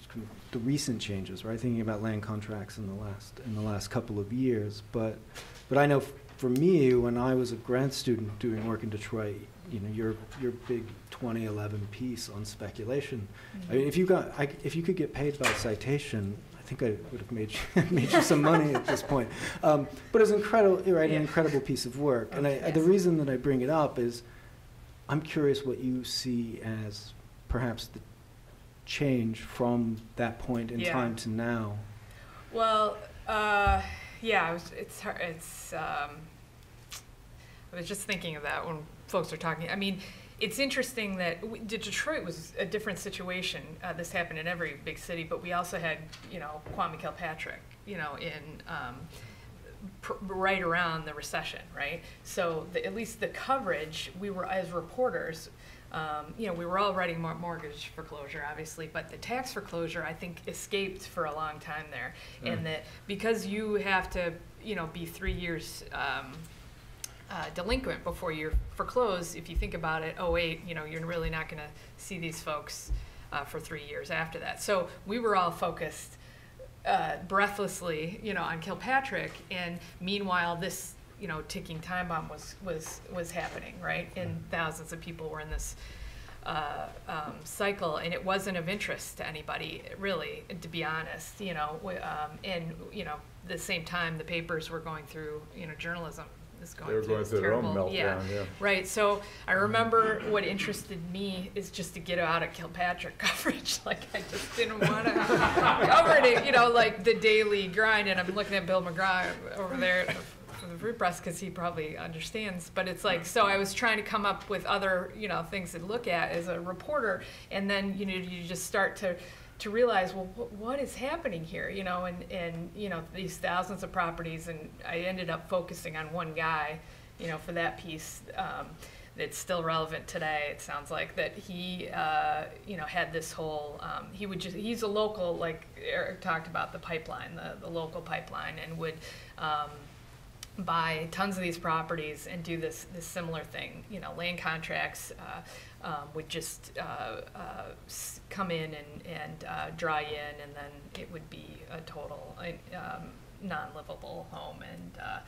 [SPEAKER 1] the recent changes, right? Thinking about land contracts in the last, in the last couple of years. But, but I know for me, when I was a grad student doing work in Detroit, you know, your, your big 2011 piece on speculation, I mean, if you got, I, if you could get paid by citation, think I would have made you, made you some money at this point. Um, but it's incredible, right? An incredible piece of work. And I,
[SPEAKER 4] Yes.
[SPEAKER 1] the reason that I bring it up is, I'm curious what you see as perhaps the change from that point in
[SPEAKER 4] Yeah.
[SPEAKER 1] time to now.
[SPEAKER 4] Well, uh, yeah, I was, it's hard, it's, um, I was just thinking of that when folks are talking. I mean, it's interesting that w- D- Detroit was a different situation. Uh, this happened in every big city, but we also had, you know, Kwame Kilpatrick, you know, in, um, pr- right around the recession, right? So the, at least the coverage, we were, as reporters, um, you know, we were all writing mor- mortgage foreclosure, obviously, but the tax foreclosure, I think, escaped for a long time there. And that because you have to, you know, be three years um, uh, delinquent before you're foreclosed, if you think about it, oh wait, you know, you're really not going to see these folks uh, for three years after that. So we were all focused uh, breathlessly, you know, on Kilpatrick, and meanwhile, this, you know, ticking time bomb was was was happening, right? And thousands of people were in this uh, um, cycle, and it wasn't of interest to anybody, really, to be honest, you know. Um, and you know, the same time, the papers were going through, you know, journalism is going
[SPEAKER 3] They were
[SPEAKER 4] through
[SPEAKER 3] going
[SPEAKER 4] this
[SPEAKER 3] through their own
[SPEAKER 4] terrible,
[SPEAKER 3] meltdown, yeah.
[SPEAKER 4] Right. So I remember what interested me is just to get out of Kilpatrick coverage. Like I just didn't want to cover it, you know, like the daily grind. And I'm looking at Bill McGraw over there from the Free Press because he probably understands. But it's like so I was trying to come up with other, you know, things to look at as a reporter, and then you know you just start to to realize, well, wh- what is happening here, you know, and, and, you know, these thousands of properties, and I ended up focusing on one guy, you know, for that piece, um, that's still relevant today, it sounds like, that he, uh, you know, had this whole, um, he would just, he's a local, like Eric talked about, the pipeline, the, the local pipeline, and would, um, buy tons of these properties and do this, this similar thing, you know, land contracts, uh, um, would just, uh, uh, come in and, and, uh, dry in, and then it would be a total, uh, um, non-livable home, and, uh,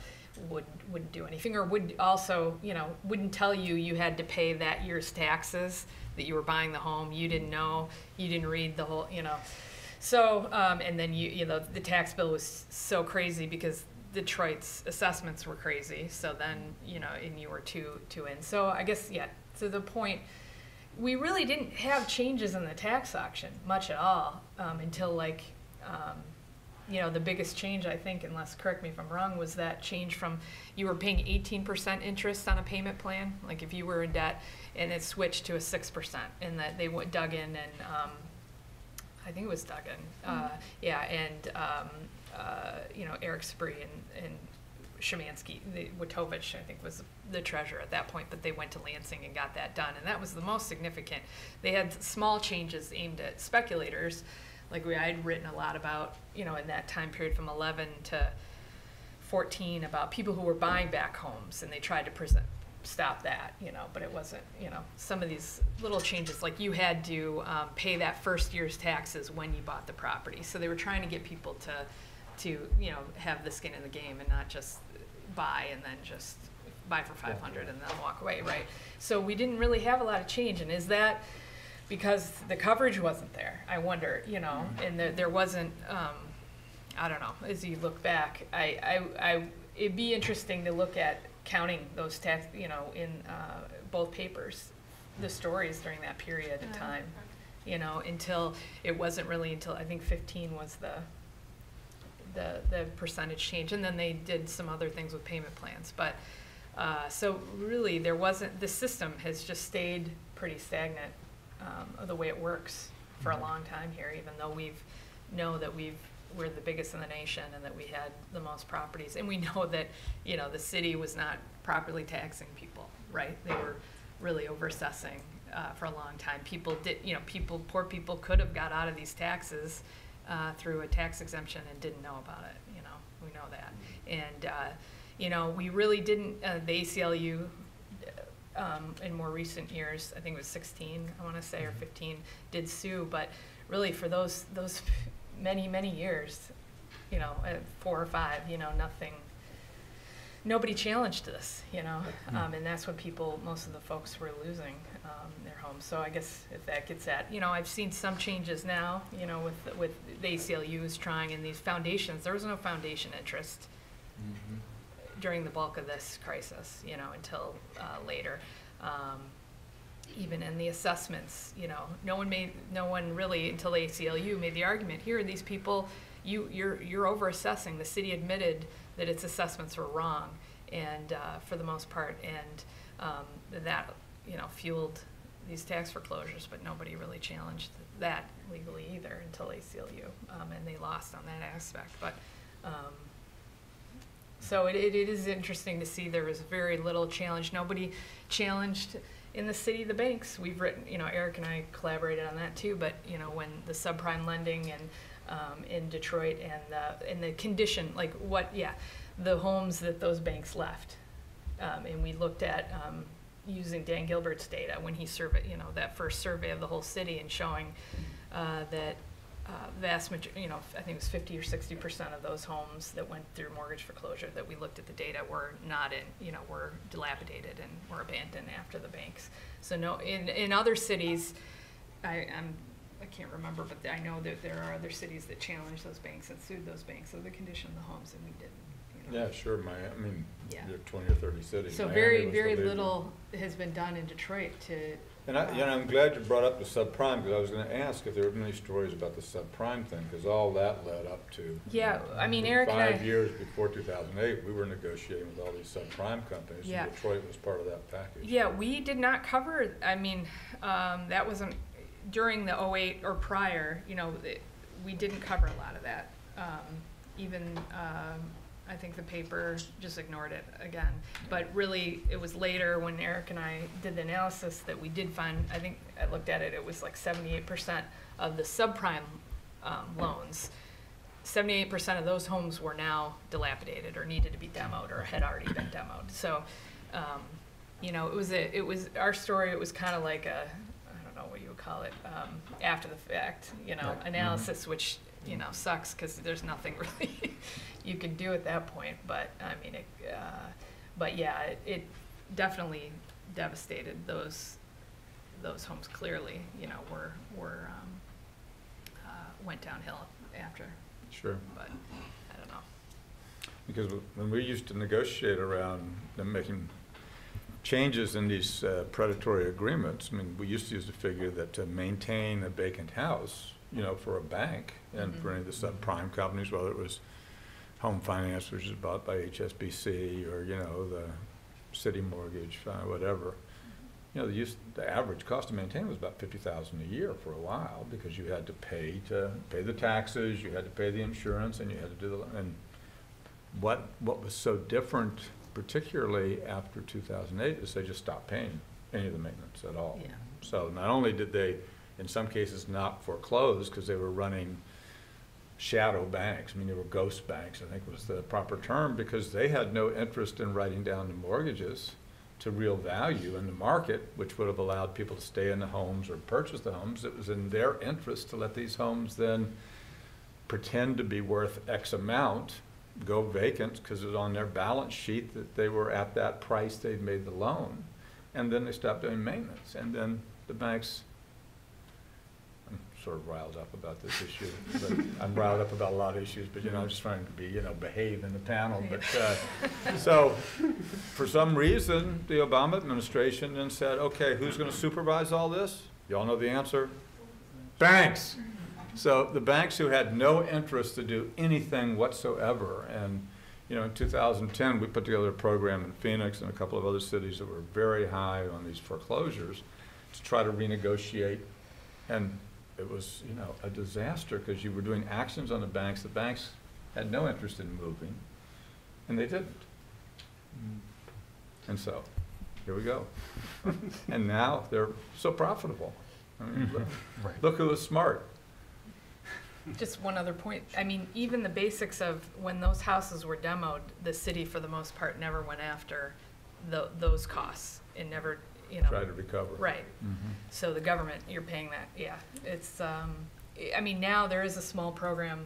[SPEAKER 4] wouldn't, wouldn't do anything, or would also, you know, wouldn't tell you you had to pay that year's taxes, that you were buying the home, you didn't know, you didn't read the whole, you know. So, um, and then you, you know, the tax bill was so crazy because Detroit's assessments were crazy. So then, you know, and you were two, two in. So I guess, yeah, to the point, we really didn't have changes in the tax auction much at all um, until like, um, you know, the biggest change I think, unless correct me if I'm wrong, was that change from you were paying 18% interest on a payment plan, like if you were in debt, and it switched to a 6%, and that they went dug in and um, I think it was Duggan. Uh, yeah, and um, uh, you know Eric Sabree and, and Shemansky, the Wojtowicz, I think was the treasurer at that point, but they went to Lansing and got that done, and that was the most significant. They had small changes aimed at speculators, like we I had written a lot about, you know, in that time period from 11 to 14 about people who were buying back homes, and they tried to present stop that, you know, but it wasn't, you know, some of these little changes, like you had to um, pay that first year's taxes when you bought the property. So they were trying to get people to, to, you know, have the skin in the game and not just buy and then just buy for 500 and then walk away, right? So we didn't really have a lot of change, and is that because the coverage wasn't there? I wonder, you know, and there, there wasn't, um, I don't know, as you look back, I, I, I, it'd be interesting to look at counting those tax, you know, in, uh, both papers, the stories during that period of time. You know, until, it wasn't really until, I think fifteen was the, the, the percentage change, and then they did some other things with payment plans, but, uh, so really, there wasn't, the system has just stayed pretty stagnant, um, the way it works for a long time here, even though we've, know that we've, we're the biggest in the nation and that we had the most properties. And we know that, you know, the city was not properly taxing people, right? They were really overassessing, uh, for a long time. People did, you know, people, poor people could have got out of these taxes, uh, through a tax exemption and didn't know about it, you know, we know that. And, uh, you know, we really didn't, uh, the ACLU, um, in more recent years, I think it was sixteen, I wanna say, or fifteen, did sue, but really for those, those many, many years, you know, uh, four or five, you know, nothing, nobody challenged this, you know, um, and that's when people, most of the folks were losing, um, their homes. So I guess if that gets at, you know, I've seen some changes now, you know, with, with the ACLU is trying in these foundations, there was no foundation interest during the bulk of this crisis, you know, until uh, later. Um, even in the assessments, you know, no one made, no one really until ACLU made the argument. Here, are these people, you you're you're over assessing. The city admitted that its assessments were wrong, and uh, for the most part, and um, that you know fueled these tax foreclosures. But nobody really challenged that legally either until ACLU, um, and they lost on that aspect. But um, so it, it, it is interesting to see there was very little challenge. Nobody challenged in the city the banks. We've written, you know, Eric and I collaborated on that too. But you know, when the subprime lending and um, in Detroit and the and the condition, like what, yeah, the homes that those banks left, um, and we looked at um, using Dan Gilbert's data when he surveyed, you know, that first survey of the whole city and showing uh, that uh, vast major, you know, I think it was 50 or 60 percent of those homes that went through mortgage foreclosure that we looked at the data were not in, you know, were dilapidated and were abandoned after the banks. So no, in in other cities, I I'm, I can't remember, but I know that there are other cities that challenged those banks and sued those banks of the condition of the homes, and we didn't. You know.
[SPEAKER 3] Yeah, sure, my, I mean,
[SPEAKER 4] Yeah.
[SPEAKER 3] there are twenty or thirty cities.
[SPEAKER 4] So
[SPEAKER 3] Miami
[SPEAKER 4] very
[SPEAKER 3] was the
[SPEAKER 4] very
[SPEAKER 3] big one.
[SPEAKER 4] little has been done in Detroit to.
[SPEAKER 3] And I, you know, I'm glad you brought up the subprime, because I was gonna ask if there were many stories about the subprime thing, because all that led up to.
[SPEAKER 4] Yeah, I mean, Eric and I-
[SPEAKER 3] Five years before two thousand eight, we were negotiating with all these subprime companies,
[SPEAKER 4] Yeah.
[SPEAKER 3] and Detroit was part of that package.
[SPEAKER 4] Yeah, we did not cover, I mean, um, that wasn't, during the '08 or prior, you know, it- we didn't cover a lot of that. Um, Even, um, I think the paper just ignored it again. But really, it was later when Eric and I did the analysis that we did find, I think, I looked at it, it was like seventy-eight percent of the subprime um, loans. Seventy-eight percent of those homes were now dilapidated or needed to be demoed or had already been demoed. So, um, you know, it was a, it was, our story, it was kind of like a, I don't know what you would call it, um, after the fact, you know,
[SPEAKER 3] Right.
[SPEAKER 4] analysis, which, you know, sucks because there's nothing really you can do at that point. But, I mean, it, uh, but yeah, it, it definitely devastated those, those homes clearly, you know, were, were, um, uh, went downhill after,
[SPEAKER 3] Sure.
[SPEAKER 4] but I don't know.
[SPEAKER 3] Because when we used to negotiate around them making changes in these uh, predatory agreements, I mean, we used to use the figure that to maintain a vacant house, you know, for a bank and for any of the subprime companies, whether it was home finance, which is bought by HSBC, or, you know, the CitiMortgage, whatever. You know, the use, the average cost to maintain was about fifty thousand a year for a while, because you had to pay to, pay the taxes, you had to pay the insurance, and you had to do the, and what, what was so different, particularly after two thousand eight, is they just stopped paying any of the maintenance at all.
[SPEAKER 4] Yeah.
[SPEAKER 3] So not only did they, in some cases, not foreclose, because they were running shadow banks, I mean, they were ghost banks, I think was the proper term, because they had no interest in writing down the mortgages to real value in the market, which would have allowed people to stay in the homes or purchase the homes. It was in their interest to let these homes then pretend to be worth X amount, go vacant, because it was on their balance sheet that they were at that price they'd made the loan. And then they stopped doing maintenance, and then the banks, I'm sort of riled up about this issue, but I'm riled up about a lot of issues, but you know, I'm just trying to be, you know, behave in the panel, but, uh, so, for some reason, the Obama administration then said, okay, who's gonna supervise all this? Y'all know the answer? Banks. So the banks who had no interest to do anything whatsoever, and, you know, in 2010, we put together a program in Phoenix and a couple of other cities that were very high on these foreclosures to try to renegotiate, and it was, you know, a disaster, because you were doing actions on the banks, the banks had no interest in moving, and they didn't. And so, here we go. And now they're so profitable. I mean, look-
[SPEAKER 5] Right.
[SPEAKER 3] Look who was smart.
[SPEAKER 4] Just one other point, I mean, even the basics of when those houses were demoed, the city for the most part never went after tho- those costs. and never, you know.
[SPEAKER 3] Try to recover.
[SPEAKER 4] Right, so the government, you're paying that, yeah, it's, um, I- I mean, now there is a small program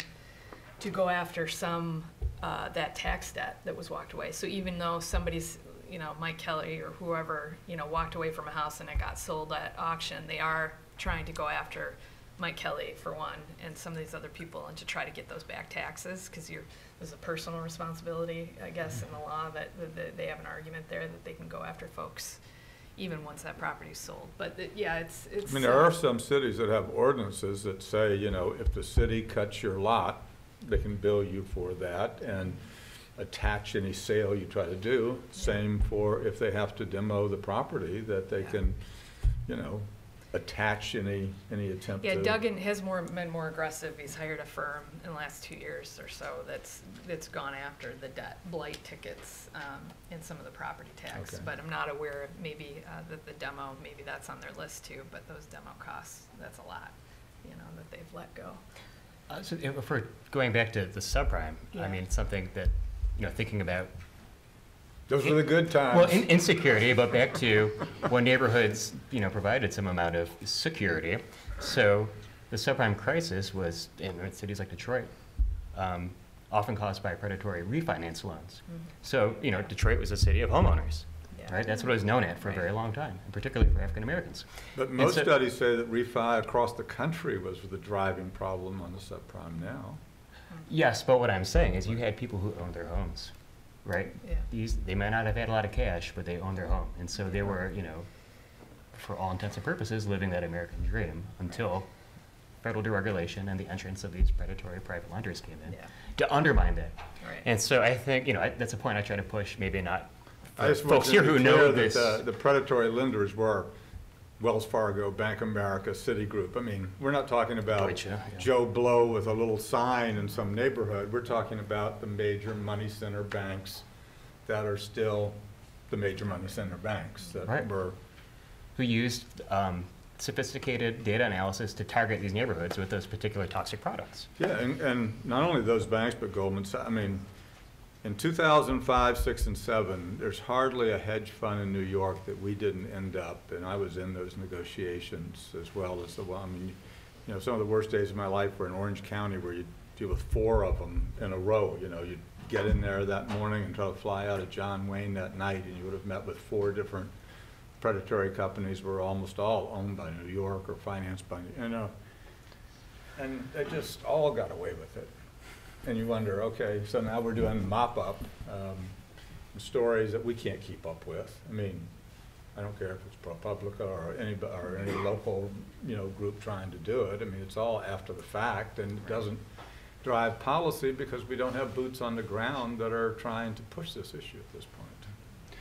[SPEAKER 4] to go after some, uh, that tax debt that was walked away. So even though somebody's, you know, Mike Kelly or whoever, you know, walked away from a house and it got sold at auction, they are trying to go after Mike Kelly for one, and some of these other people, and to try to get those back taxes, because you're, there's a personal responsibility, I guess, in the law, that, that- they have an argument there that they can go after folks even once that property's sold. But, it- yeah, it's, it's.
[SPEAKER 3] I mean, there are
[SPEAKER 4] uh,
[SPEAKER 3] some cities that have ordinances that say, you know, if the city cuts your lot, they can bill you for that and attach any sale you try to do. Same for if they have to demo the property, that they
[SPEAKER 4] Yeah.
[SPEAKER 3] can, you know, attach any, any attempt to.
[SPEAKER 4] Yeah, Duggan has more, been more aggressive. He's hired a firm in the last two years or so that's, that's gone after the debt blight tickets, um, and some of the property tax.
[SPEAKER 3] Okay.
[SPEAKER 4] But I'm not aware of maybe, uh, that the demo, maybe that's on their list too, but those demo costs, that's a lot, you know, that they've let go.
[SPEAKER 5] Uh, so if we're going back to the subprime,
[SPEAKER 4] Yeah.
[SPEAKER 5] I mean, something that, you know, thinking about
[SPEAKER 3] Those were the good times.
[SPEAKER 5] Well, in, insecurity, but back to when neighborhoods, you know, provided some amount of security. So the subprime crisis was in cities like Detroit, um, often caused by predatory refinance loans. So, you know, Detroit was a city of homeowners,
[SPEAKER 4] Yeah.
[SPEAKER 5] right? That's what it was known at for a very long time, and particularly for African Americans.
[SPEAKER 3] But most
[SPEAKER 5] so-
[SPEAKER 3] studies say that refi across the country was the driving problem on the subprime now.
[SPEAKER 5] Yes, but what I'm saying is you had people who owned their homes, right?
[SPEAKER 4] Yeah.
[SPEAKER 5] These, they might not have had a lot of cash, but they owned their home. And so they were, you know, for all intents and purposes, living that American dream until federal deregulation and the entrance of these predatory private lenders came in
[SPEAKER 4] Yeah.
[SPEAKER 5] to undermine that.
[SPEAKER 4] Right.
[SPEAKER 5] And so I think, you know, I- that's a point I try to push, maybe not
[SPEAKER 3] I
[SPEAKER 5] for
[SPEAKER 3] just
[SPEAKER 5] folks here who
[SPEAKER 3] clear
[SPEAKER 5] know
[SPEAKER 3] that
[SPEAKER 5] this.
[SPEAKER 3] the- The predatory lenders were Wells Fargo, Bank of America, Citigroup. I mean, we're not talking about
[SPEAKER 5] Deutsche, yeah.
[SPEAKER 3] Joe Blow with a little sign in some neighborhood. We're talking about the major money center banks that are still the major money center banks that
[SPEAKER 5] Right.
[SPEAKER 3] were,
[SPEAKER 5] Who used um, sophisticated data analysis to target these neighborhoods with those particular toxic products.
[SPEAKER 3] yeah, and, and not only those banks, but Goldman Sachs. I mean, in 2005, 6, and 7, there's hardly a hedge fund in New York that we didn't end up, and I was in those negotiations as well as the one, I mean, you know, some of the worst days of my life were in Orange County where you deal with four of them in a row, you know, you'd get in there that morning and try to fly out of John Wayne that night, and you would have met with four different predatory companies were almost all owned by New York or financed by, you know, and they just all got away with it. And you wonder, okay, so now we're doing mop-up, um, stories that we can't keep up with. I mean, I don't care if it's ProPublica or any, or any local, you know, group trying to do it. I mean, it's all after the fact and it doesn't drive policy because we don't have boots on the ground that are trying to push this issue at this point.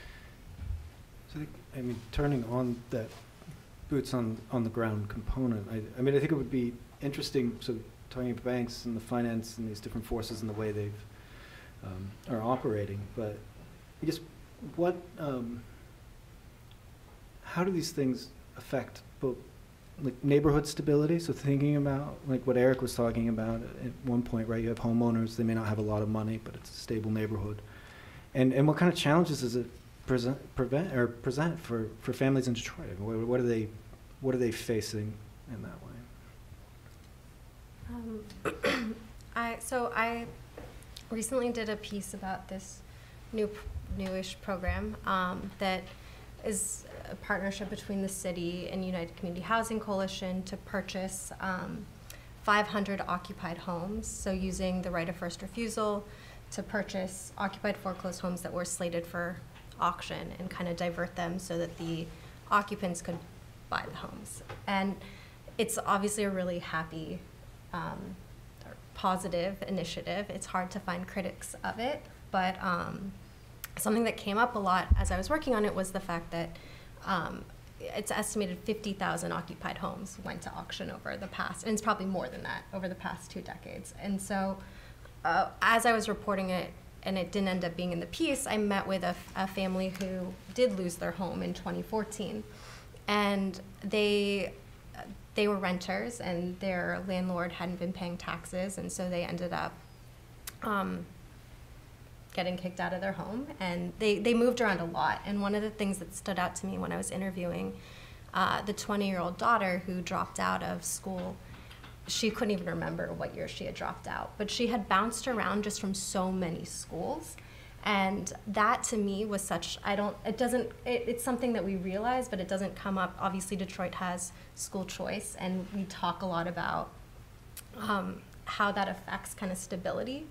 [SPEAKER 1] So I think, I mean, turning on that boots on, on the ground component, I, I mean, I think it would be interesting, so talking about banks and the finance and these different forces and the way they've, um, are operating, but I guess what, um, how do these things affect both, like neighborhood stability? So thinking about, like what Eric was talking about at one point, right? You have homeowners, they may not have a lot of money, but it's a stable neighborhood. And, and what kind of challenges does it present, prevent, or present for, for families in Detroit? What, what are they, what are they facing in that?
[SPEAKER 6] Um, I so I recently did a piece about this new newish program um, that is a partnership between the city and United Community Housing Coalition to purchase um, 500 occupied homes. So using the right of first refusal to purchase occupied foreclosed homes that were slated for auction and kind of divert them so that the occupants could buy the homes. And it's obviously a really happy, um, positive initiative. It's hard to find critics of it, but um, something that came up a lot as I was working on it was the fact that um, it's estimated 50,000 occupied homes went to auction over the past, and it's probably more than that over the past two decades. And so, uh, as I was reporting it, and it didn't end up being in the piece, I met with a, family who did lose their home in 2014, and they they were renters, and their landlord hadn't been paying taxes, and so they ended up um, getting kicked out of their home. And they, they moved around a lot. And one of the things that stood out to me when i was interviewing uh, the 20 year old daughter who dropped out of school she couldn't even remember what year she had dropped out but she had bounced around just from so many schools and that to me was such i don't it doesn't it, it's something that we realize but it doesn't come up. Obviously detroit has school choice and we talk a lot about um, how that affects kind of stability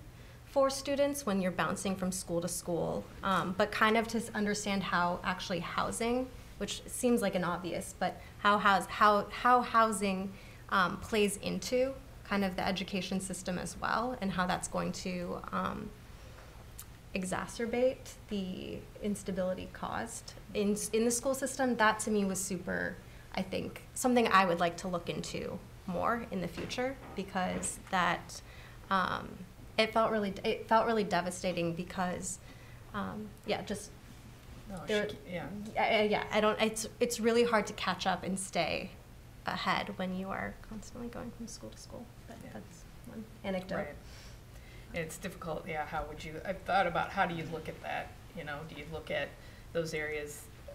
[SPEAKER 6] for students when you're bouncing from school to school, um, but kind of to understand how actually housing, which seems like an obvious, but how how, how housing um, plays into kind of the education system as well, and how that's going to um, exacerbate the instability caused in, in the school system. That to me was super, I think, something I would like to look into more in the future because that um, it felt really it felt really devastating because um, yeah just
[SPEAKER 4] No,
[SPEAKER 6] There-
[SPEAKER 4] she, yeah.
[SPEAKER 6] yeah, yeah I don't it's it's really hard to catch up and stay ahead when you are constantly going from school to school but
[SPEAKER 4] Yeah.
[SPEAKER 6] that's one anecdote
[SPEAKER 4] Right. It's difficult, yeah, how would you, I've thought about how do you look at that, you know, do you look at those areas, uh,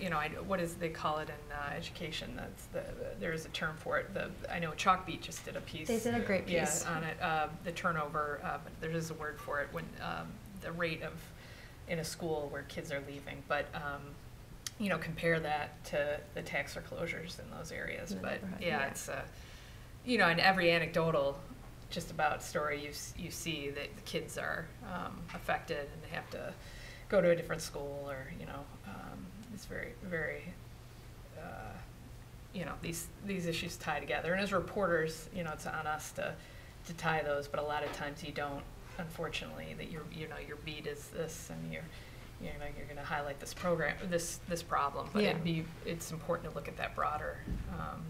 [SPEAKER 4] you know, I, what is, they call it in, uh, education, that's the, there is a term for it, the, I know Chalkbeat just did a piece.
[SPEAKER 6] They did a great
[SPEAKER 4] yeah,
[SPEAKER 6] piece.
[SPEAKER 4] on it, uh, the turnover, uh, but there is a word for it, when, um, the rate of, in a school where kids are leaving, but, um, you know, compare that to the tax foreclosures in those areas,
[SPEAKER 6] In
[SPEAKER 4] but, yeah,
[SPEAKER 6] yeah.
[SPEAKER 4] it's, uh, you know, in every anecdotal just about story you you see that the kids are um, affected and they have to go to a different school or you know um, it's very very uh, you know these these issues tie together and as reporters you know it's on us to to tie those but a lot of times you don't unfortunately that your you know your beat is this and your you know you're gonna highlight this program, this, this problem, but
[SPEAKER 6] Yeah.
[SPEAKER 4] it'd be, it's important to look at that broader, um,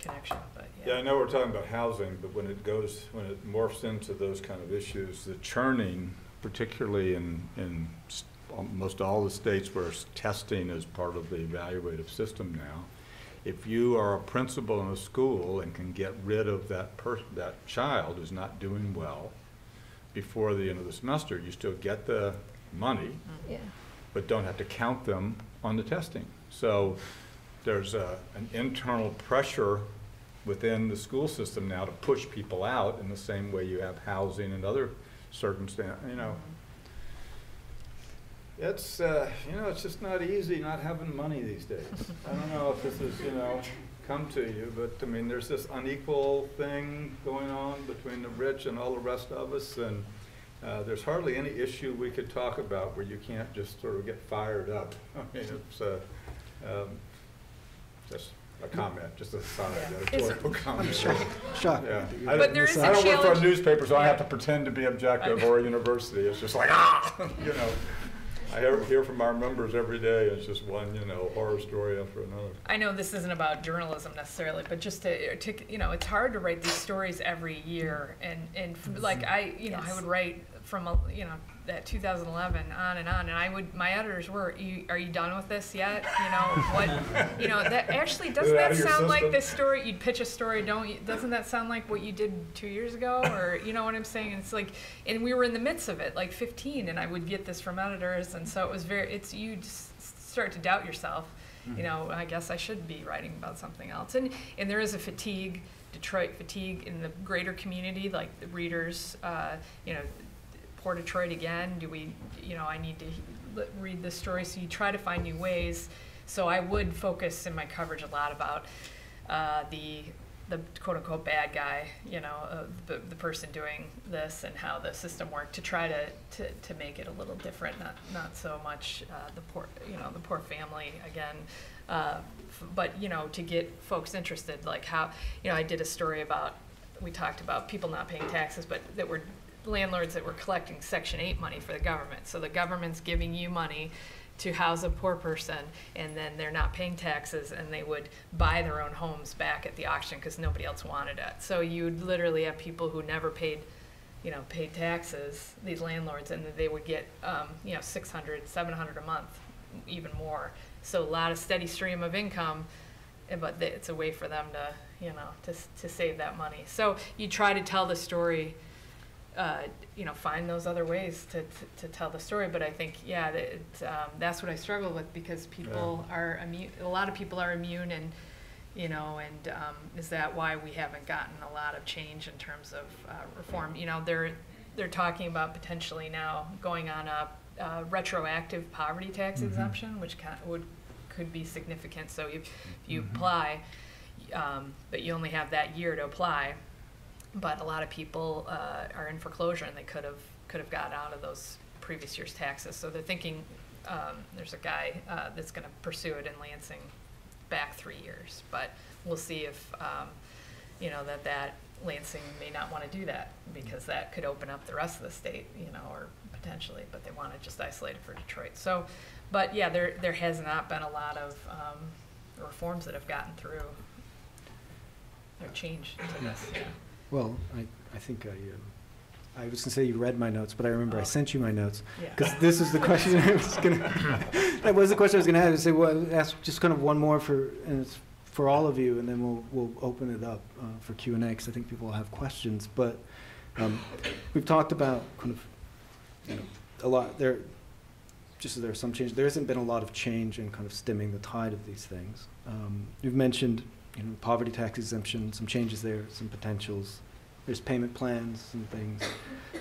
[SPEAKER 4] connection, but
[SPEAKER 3] Yeah, I know we're talking about housing, but when it goes, when it morphs into those kind of issues, the churning, particularly in, in s- almost all the states where testing is part of the evaluative system now, if you are a principal in a school and can get rid of that per, that child who's not doing well before the end of the semester, you still get the money, mm-hmm.
[SPEAKER 6] Yeah.
[SPEAKER 3] but don't have to count them on the testing. So there's a, an internal pressure within the school system now to push people out in the same way you have housing and other circumstances, you know. It's, uh, you know, it's just not easy not having money these days. I don't know if this is, you know, come to you, but I mean, there's this unequal thing going on between the rich and all the rest of us, and uh, there's hardly any issue we could talk about where you can't just sort of get fired up. I mean, it's, uh, um, just a comment, just a side
[SPEAKER 4] Yeah.
[SPEAKER 3] editorial comment.
[SPEAKER 1] Shocked, shocked.
[SPEAKER 3] Yeah.
[SPEAKER 1] that you're
[SPEAKER 3] I
[SPEAKER 4] But
[SPEAKER 3] don't-
[SPEAKER 4] there is
[SPEAKER 3] I
[SPEAKER 4] a
[SPEAKER 3] don't work for a
[SPEAKER 4] challenge-
[SPEAKER 3] newspaper, so I have to pretend to be objective or a university. It's just like, ah, you know. I hear, hear from our members every day, it's just one, you know, horror story after another.
[SPEAKER 4] I know this isn't about journalism necessarily, but just to, to you know, it's hard to write these stories every year, and and f- like I, you know, I would write from a, you know that 2011 on and on, and I would my editors were, you, are you done with this yet? You know what? You know that actually doesn't that sound like this story? You'd pitch a story, don't you? Doesn't that sound like what you did two years ago, or you know what I'm saying? It's like, and we were in the midst of it, like 15, and I would get this from editors, and so it was very, it's you just start to doubt yourself you know, I guess I should be writing about something else. And and there is a fatigue, Detroit fatigue in the greater community, like the readers, uh, you know, poor Detroit again. Do we, you know, I need to read this story. So you try to find new ways. So I would focus in my coverage a lot about uh, the the quote unquote bad guy, you know, uh, the, the person doing this and how the system worked to try to, to, to make it a little different, not, not so much uh, the poor, you know, the poor family again. Uh, but, you know, to get folks interested, like how, you know, I did a story about, we talked about people not paying taxes, but that were landlords that were collecting Section 8 money for the government. So the government's giving you money to house a poor person, and then they're not paying taxes, and they would buy their own homes back at the auction because nobody else wanted it. So you'd literally have people who never paid, you know, paid taxes, these landlords, and they would get, um, you know, 600, 700 a month, even more. So a lot of steady stream of income, eh, but it's a way for them to, you know, to, to save that money. So you try to tell the story uh, you know, find those other ways to, to, to tell the story. But I think, yeah, it, um, that's what I struggle with because people are immune. A lot of people are immune, and you know, and um, is that why we haven't gotten a lot of change in terms of uh, reform? You know, they're they're talking about potentially now going on a uh, retroactive poverty tax exemption, which kind would could be significant. So if, if you apply, um, but you only have that year to apply but a lot of people uh, are in foreclosure and they could have could have got out of those previous year's taxes. So they're thinking um, there's a guy uh, that's going to pursue it in Lansing back three years, but we'll see if um, you know that that Lansing may not want to do that because that could open up the rest of the state, you know, or potentially, but they want to just isolate it for Detroit. So, but yeah, there there has not been a lot of um, reforms that have gotten through or change to this. Yeah.
[SPEAKER 1] Well, I, I think I, um, I was gonna say you read my notes, but I remember I
[SPEAKER 4] Oh.
[SPEAKER 1] sent you my notes.
[SPEAKER 4] Yeah.
[SPEAKER 1] Because this is the question I was gonna, that was the question I was gonna ask, say, well, ask just kind of one more for, and it's for all of you, and then we'll, we'll open it up, uh, for Q and A, because I think people will have questions, but, um, we've talked about kind of, you know, a lot, there, just as there are some change, there hasn't been a lot of change in kind of stemming the tide of these things. Um, you've mentioned, you know, poverty tax exemption, some changes there, some potentials. There's payment plans and things.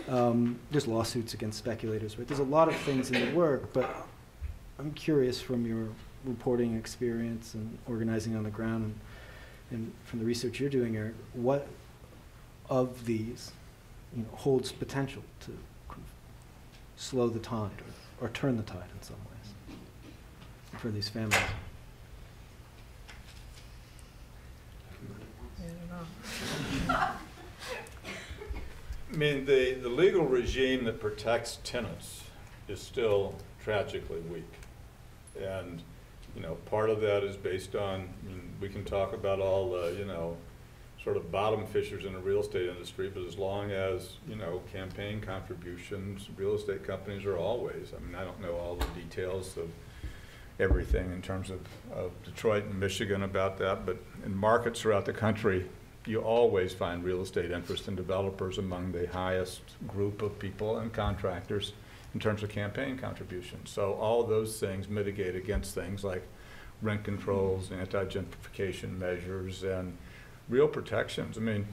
[SPEAKER 1] Um, there's lawsuits against speculators, right? There's a lot of things in the work, but I'm curious from your reporting experience and organizing on the ground and, and from the research you're doing, Eric, what of these, you know, holds potential to slow the tide or, or turn the tide in some ways for these families?
[SPEAKER 4] I don't know.
[SPEAKER 3] I mean, the, the legal regime that protects tenants is still tragically weak. And, you know, part of that is based on, I mean, we can talk about all the, you know, sort of bottom fishers in the real estate industry, but as long as, you know, campaign contributions, real estate companies are always, I mean, I don't know all the details of everything in terms of, of Detroit and Michigan about that, but in markets throughout the country, you always find real estate interest in developers among the highest group of people and contractors in terms of campaign contributions. So all those things mitigate against things like rent controls, anti-gentrification measures, and real protections. I mean,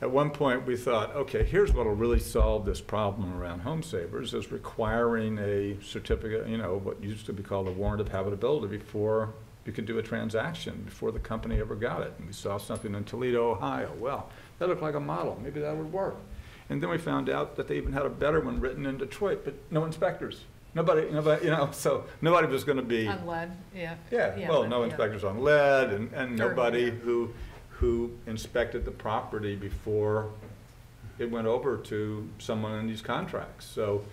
[SPEAKER 3] at one point, we thought, okay, here's what'll really solve this problem around home savers, is requiring a certificate, you know, what used to be called a warrant of habitability before you could do a transaction, before the company ever got it. And we saw something in Toledo, Ohio. Well, that looked like a model. Maybe that would work. And then we found out that they even had a better one written in Detroit, but no inspectors. Nobody, nobody, you know, so nobody was gonna be.
[SPEAKER 4] On lead, yeah.
[SPEAKER 3] Yeah, well,
[SPEAKER 4] but-
[SPEAKER 3] no
[SPEAKER 4] yeah.
[SPEAKER 3] inspectors on lead and, and nobody
[SPEAKER 4] yeah.
[SPEAKER 3] who, who inspected the property before it went over to someone in these contracts. So,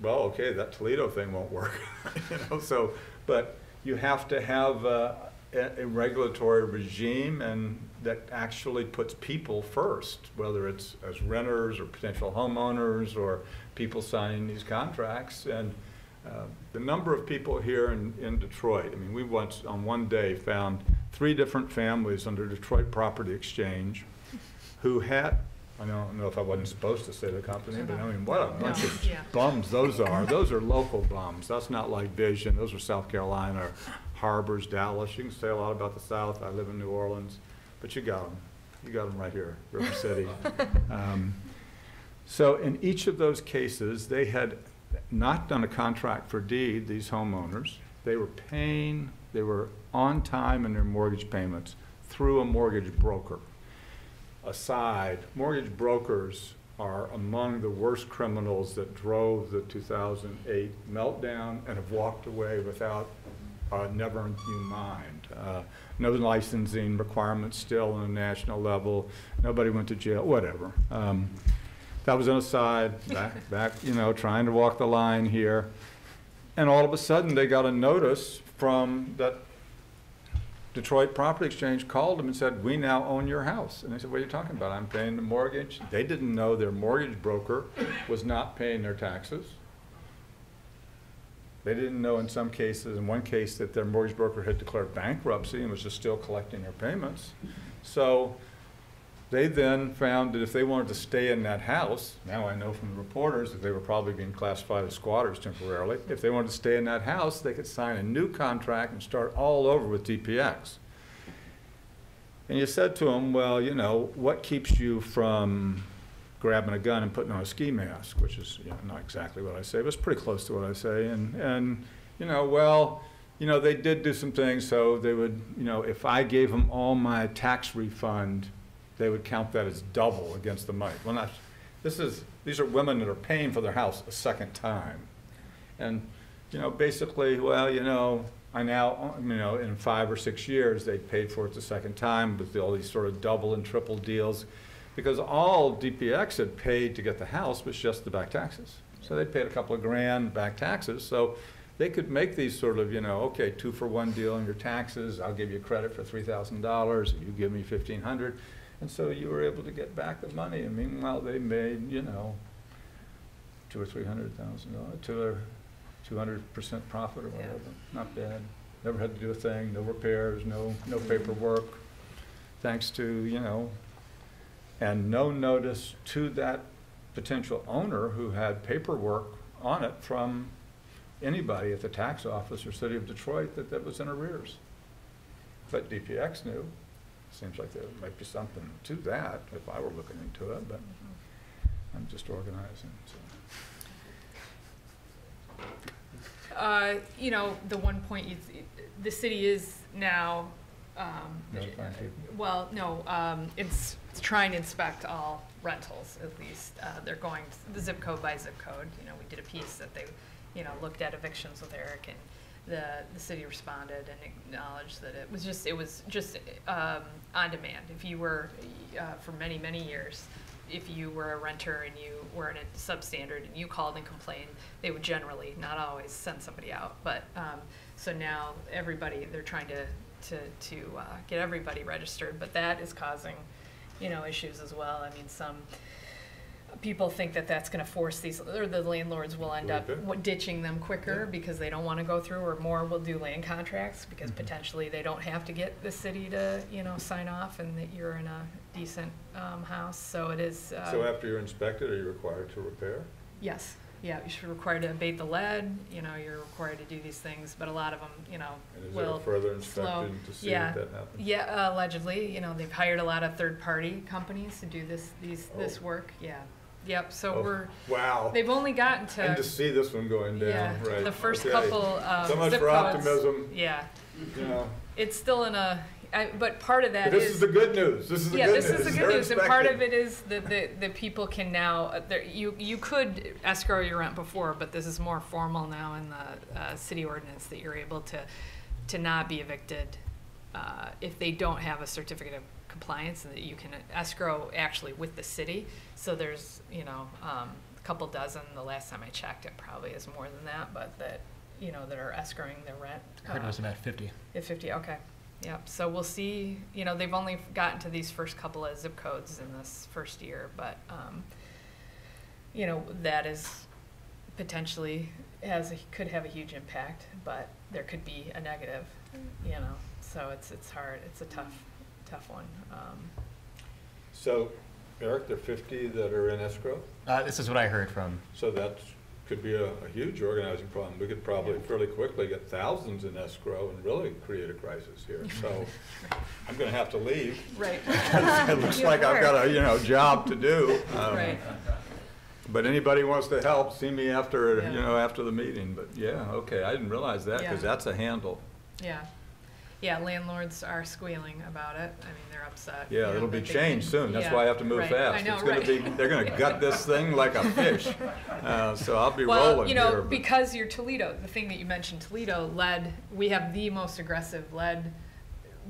[SPEAKER 3] well, okay, that Toledo thing won't work, you know, so, but you have to have a, a regulatory regime and that actually puts people first, whether it's as renters or potential homeowners or people signing these contracts. And uh, the number of people here in, in Detroit, I mean, we once, on one day, found three different families under Detroit Property Exchange who had, I don't know if I wasn't supposed to say the company, but I mean, what a bunch of
[SPEAKER 4] yeah.
[SPEAKER 3] bums those are. Those are local bums. That's not like Vision. Those are South Carolina, or Harbors, Dallas. You can say a lot about the South. I live in New Orleans, but you got them. You got them right here, River City. Um, So in each of those cases, they had not done a contract for deed, these homeowners. They were paying, they were on time in their mortgage payments through a mortgage broker. Aside, mortgage brokers are among the worst criminals that drove the 2008 meltdown and have walked away without, uh, never in human mind. Uh, No licensing requirements still on a national level, nobody went to jail, whatever. Um, that was an aside, back, back, you know, trying to walk the line here. And all of a sudden, they got a notice from that Detroit Property Exchange called them and said, we now own your house. And they said, what are you talking about? I'm paying the mortgage. They didn't know their mortgage broker was not paying their taxes. They didn't know in some cases, in one case, that their mortgage broker had declared bankruptcy and was just still collecting their payments. So they then found that if they wanted to stay in that house, now I know from the reporters that they were probably being classified as squatters temporarily. If they wanted to stay in that house, they could sign a new contract and start all over with DPX. And you said to them, well, you know, what keeps you from grabbing a gun and putting on a ski mask, which is you know, not exactly what I say, but it's pretty close to what I say. And, and, you know, well, you know, they did do some things, so they would, you know, if I gave them all my tax refund, they would count that as double against the money. Well, not, this is, these are women that are paying for their house a second time. And, you know, basically, well, you know, I now, you know, in five or six years, they paid for it the second time with all these sort of double and triple deals. Because all DPX had paid to get the house was just the back taxes. So they paid a couple of grand back taxes. So they could make these sort of, you know, okay, two for one deal on your taxes. I'll give you credit for three thousand dollars. You give me fifteen hundred. And so you were able to get back the money. And meanwhile, they made, you know, two or three hundred thousand dollars, two or two hundred percent profit or
[SPEAKER 4] Yeah.
[SPEAKER 3] whatever. Not bad. Never had to do a thing, no repairs, no, no mm-hmm. paperwork. Thanks to, you know, and no notice to that potential owner who had paperwork on it from anybody at the tax office or city of Detroit that that was in arrears. But DPX knew. Seems like there might be something to that if I were looking into it, but I'm just organizing, so.
[SPEAKER 4] Uh, you know, the one point you, the city is now, um, well, no, um, it's, it's trying to inspect all rentals, at least. Uh, they're going the zip code by zip code. You know, we did a piece that they, you know, looked at evictions with Eric and the, the city responded and acknowledged that it was just, it was just, um, on demand. If you were, uh, for many, many years, if you were a renter and you were in a substandard and you called and complained, they would generally, not always, send somebody out. But, um, so now everybody, they're trying to, to, to, uh, get everybody registered, but that is causing, you know, issues as well. I mean, some people think that that's gonna force these, or the landlords will end up
[SPEAKER 3] Okay.
[SPEAKER 4] ditching them quicker because they don't wanna go through, or more will do land contracts because potentially they don't have to get the city to, you know, sign off and that you're in a decent, um, house, so it is, uh.
[SPEAKER 3] So after you're inspected, are you required to repair?
[SPEAKER 4] Yes, yeah, you're required to abate the lead, you know, you're required to do these things, but a lot of them, you know,
[SPEAKER 3] And is there
[SPEAKER 4] will
[SPEAKER 3] a further
[SPEAKER 4] slow.
[SPEAKER 3] inspection to see
[SPEAKER 4] Yeah.
[SPEAKER 3] if that happens?
[SPEAKER 4] Yeah, allegedly, you know, they've hired a lot of third-party companies to do this, these, this
[SPEAKER 3] Oh.
[SPEAKER 4] work, yeah. Yep, so
[SPEAKER 3] Oh,
[SPEAKER 4] we're,
[SPEAKER 3] Wow.
[SPEAKER 4] they've only gotten
[SPEAKER 3] And
[SPEAKER 4] to,
[SPEAKER 3] to see this one going
[SPEAKER 4] yeah,
[SPEAKER 3] down, right.
[SPEAKER 4] the first
[SPEAKER 3] okay.
[SPEAKER 4] couple, um,
[SPEAKER 3] So much
[SPEAKER 4] zip
[SPEAKER 3] for
[SPEAKER 4] codes.
[SPEAKER 3] optimism,
[SPEAKER 4] Yeah,
[SPEAKER 3] you know.
[SPEAKER 4] it's still in a, I, but part of
[SPEAKER 3] But
[SPEAKER 4] that
[SPEAKER 3] this
[SPEAKER 4] is.
[SPEAKER 3] is the good news, this is the
[SPEAKER 4] Yeah,
[SPEAKER 3] good
[SPEAKER 4] this
[SPEAKER 3] news.
[SPEAKER 4] is the
[SPEAKER 3] They're
[SPEAKER 4] good news, and part of it is that the, the people can now, uh, there, you, you could escrow your rent before, but this is more formal now in the, uh, city ordinance that you're able to, to not be evicted, uh, if they don't have a certificate of compliance, and that you can escrow actually with the city. So there's, you know, um, a couple dozen, the last time I checked, it probably is more than that, but that, you know, that are escrowing their rent.
[SPEAKER 5] I heard it was about fifty.
[SPEAKER 4] at fifty, okay. Yep, so we'll see, you know, they've only gotten to these first couple of zip codes in this first year, but, um, you know, that is potentially has, a could have a huge impact, but there could be a negative, you know, so it's, it's hard, it's a tough, tough one. Um,
[SPEAKER 3] So, Eric, there are fifty that are in escrow,
[SPEAKER 5] Uh, this is what I heard from,
[SPEAKER 3] so that could be a, a huge organizing problem. We could probably
[SPEAKER 4] Yeah.
[SPEAKER 3] fairly quickly get thousands in escrow and really create a crisis here, so I'm gonna have to leave.
[SPEAKER 4] Right.
[SPEAKER 3] It looks like I've got a, you know, job to do. Um,
[SPEAKER 4] Right,
[SPEAKER 3] But anybody wants to help, see me after,
[SPEAKER 4] Yeah.
[SPEAKER 3] you know, after the meeting, but yeah, okay, I didn't realize that, because
[SPEAKER 4] Yeah.
[SPEAKER 3] that's a handle.
[SPEAKER 4] yeah. Yeah, landlords are squealing about it, I mean, they're upset. you
[SPEAKER 3] Yeah,
[SPEAKER 4] know,
[SPEAKER 3] it'll be
[SPEAKER 4] that they
[SPEAKER 3] changed
[SPEAKER 4] can-
[SPEAKER 3] soon, that's why I have to move
[SPEAKER 4] right.
[SPEAKER 3] fast.
[SPEAKER 4] I know,
[SPEAKER 3] It's gonna
[SPEAKER 4] right.
[SPEAKER 3] be, they're gonna gut this thing like a fish, uh, so I'll be
[SPEAKER 4] Well,
[SPEAKER 3] rolling
[SPEAKER 4] you
[SPEAKER 3] here.
[SPEAKER 4] know,
[SPEAKER 3] but-
[SPEAKER 4] because you're Toledo, the thing that you mentioned, Toledo, lead, we have the most aggressive lead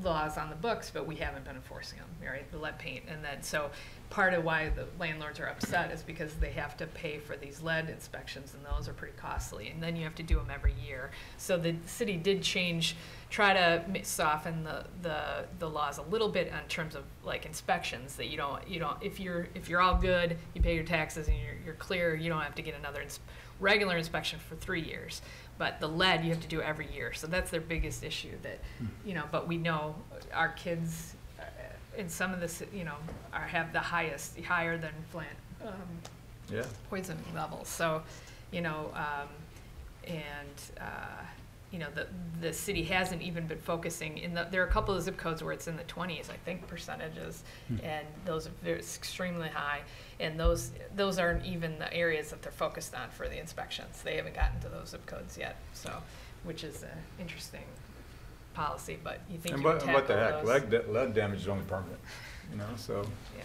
[SPEAKER 4] laws on the books, but we haven't been enforcing them, right? The lead paint, and then, so part of why the landlords are upset is because they have to pay for these lead inspections, and those are pretty costly, and then you have to do them every year. So the city did change, try to soften the, the, the laws a little bit in terms of like inspections, that you don't, you don't, if you're, if you're all good, you pay your taxes and you're, you're clear, you don't have to get another ins- regular inspection for three years. But the lead, you have to do every year, so that's their biggest issue that, you know, but we know our kids, uh, in some of this, you know, are, have the highest, higher than Flint, um,
[SPEAKER 3] Yeah,
[SPEAKER 4] poison levels. So, you know, um, and, uh, you know, the, the city hasn't even been focusing in the, there are a couple of zip codes where it's in the twenties, I think, percentages. And those are very, it's extremely high. And those, those aren't even the areas that they're focused on for the inspections. They haven't gotten to those zip codes yet, so, which is an interesting policy, but you think
[SPEAKER 3] and
[SPEAKER 4] you would
[SPEAKER 3] what,
[SPEAKER 4] tackle
[SPEAKER 3] what the heck,
[SPEAKER 4] those.
[SPEAKER 3] lead, da- lead damage is only permanent, you know, so.
[SPEAKER 4] Yeah.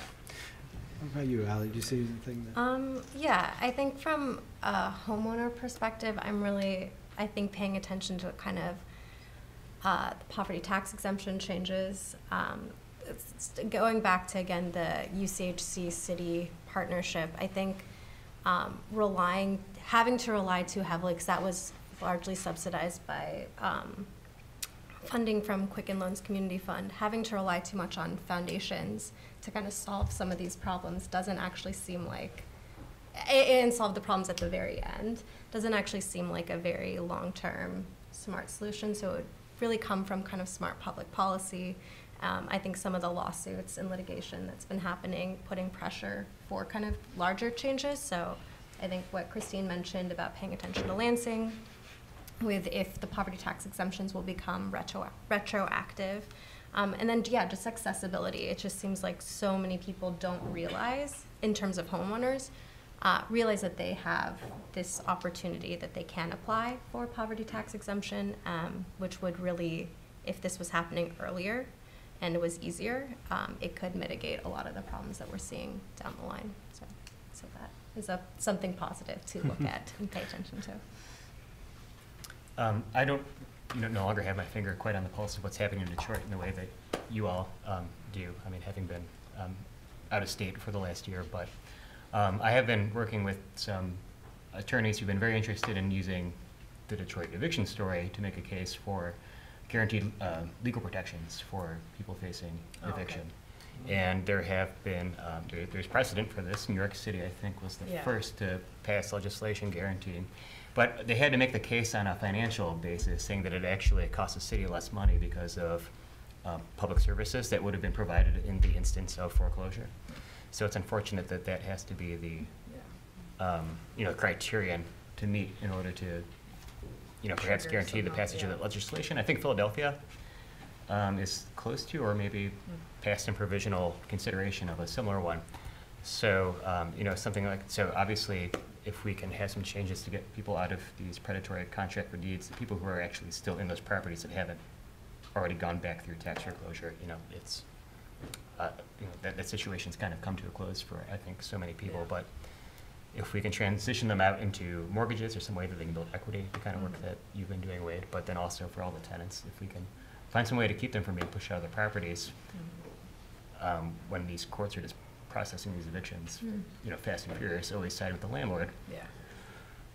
[SPEAKER 1] What about you, Allie? Do you see anything that?
[SPEAKER 6] Um, yeah, I think from a homeowner perspective, I'm really, I think paying attention to kind of uh, the poverty tax exemption changes. Um, going back to again the UCHC city partnership, I think um, relying, having to rely too heavily, because that was largely subsidized by um, funding from Quicken Loans Community Fund, having to rely too much on foundations to kind of solve some of these problems doesn't actually seem like, and solve the problems at the very end, doesn't actually seem like a very long-term smart solution. So it would really come from kind of smart public policy. Um, I think some of the lawsuits and litigation that's been happening, putting pressure for kind of larger changes. So I think what Christine mentioned about paying attention to Lansing, with if the poverty tax exemptions will become retro, retroactive. Um, and then, yeah, just accessibility. It just seems like so many people don't realize, in terms of homeowners, uh, realize that they have this opportunity that they can apply for poverty tax exemption, um, which would really, if this was happening earlier and it was easier, um, it could mitigate a lot of the problems that we're seeing down the line. So, so that is a, something positive to look at and pay attention to.
[SPEAKER 5] um, I don't, you know, no longer have my finger quite on the pulse of what's happening in Detroit in the way that you all, um, do. I mean, having been, um, out of state for the last year, but um, I have been working with some attorneys who've been very interested in using the Detroit eviction story to make a case for guaranteed uh, legal protections for people facing
[SPEAKER 4] Oh, okay.
[SPEAKER 5] eviction. And there have been, um, there, there's precedent for this. New York City, I think, was the
[SPEAKER 4] Yeah.
[SPEAKER 5] first to pass legislation guaranteeing. But they had to make the case on a financial basis, saying that it actually cost the city less money because of uh, public services that would have been provided in the instance of foreclosure. So it's unfortunate that that has to be the, um, you know, criterion to meet in order to, you know, perhaps
[SPEAKER 4] Trigger
[SPEAKER 5] guarantee the
[SPEAKER 4] somehow,
[SPEAKER 5] passage of
[SPEAKER 4] yeah.
[SPEAKER 5] that legislation. I think Philadelphia um, is close to, or maybe passed in provisional consideration of a similar one. So, um, you know, something like, so obviously, if we can have some changes to get people out of these predatory contract for deeds, the people who are actually still in those properties that haven't already gone back through tax foreclosure, you know, it's, uh, you know, that, that situation's kind of come to a close for, I think, so many people,
[SPEAKER 4] Yeah.
[SPEAKER 5] but if we can transition them out into mortgages or some way that they can build equity, the kind of work
[SPEAKER 4] Mhm.
[SPEAKER 5] that you've been doing, Wade, but then also for all the tenants, if we can find some way to keep them from being pushed out of their properties, um, when these courts are just processing these evictions,
[SPEAKER 4] Mm.
[SPEAKER 5] you know, fast and furious, always side with the landlord
[SPEAKER 4] Yeah.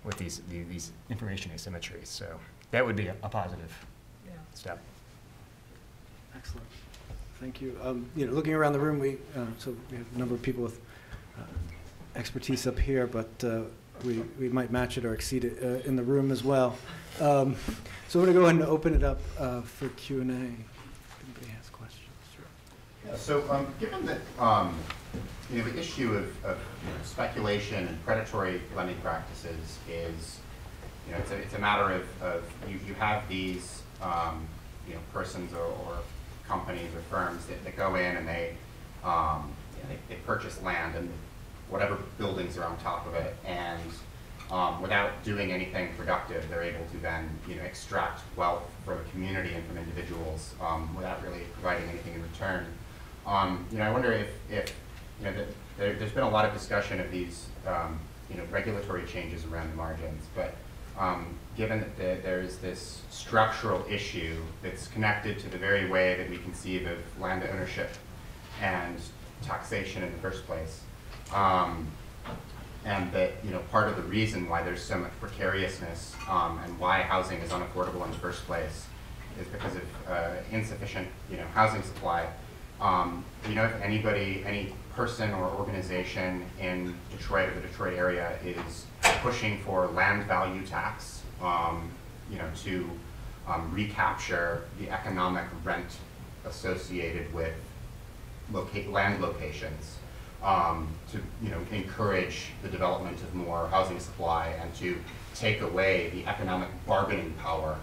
[SPEAKER 5] with these, the- these information asymmetries, so that would be a, a positive
[SPEAKER 4] Yeah.
[SPEAKER 5] step.
[SPEAKER 1] Excellent. Thank you. Um, You know, looking around the room, we, uh, so we have a number of people with uh, expertise up here, but uh, we, we might match it or exceed it uh, in the room as well. Um, So we're going to go ahead and open it up uh, for Q and A. Anybody has questions?
[SPEAKER 7] Yeah, so, um, given that, um, you know, the issue of, of you know, speculation and predatory lending practices is, you know, it's a, it's a matter of, of, you, you have these, um, you know, persons or, or companies or firms that, that go in and they, um, they, they purchase land and whatever buildings are on top of it, and, um, without doing anything productive, they're able to then, you know, extract wealth from a community and from individuals, um, without really providing anything in return. Um, you know, I wonder if, if, you know, that, there, there's been a lot of discussion of these, um, you know, regulatory changes around the margins, but, um, given that the, there's this structural issue that's connected to the very way that we conceive of land ownership and taxation in the first place, um, and that, you know, part of the reason why there's so much precariousness, um, and why housing is unaffordable in the first place is because of, uh, insufficient, you know, housing supply. Um, you know if anybody, any person or organization in Detroit or the Detroit area is pushing for land value tax, um, you know, to, um, recapture the economic rent associated with land locations, um, to, you know, encourage the development of more housing supply and to take away the economic bargaining power,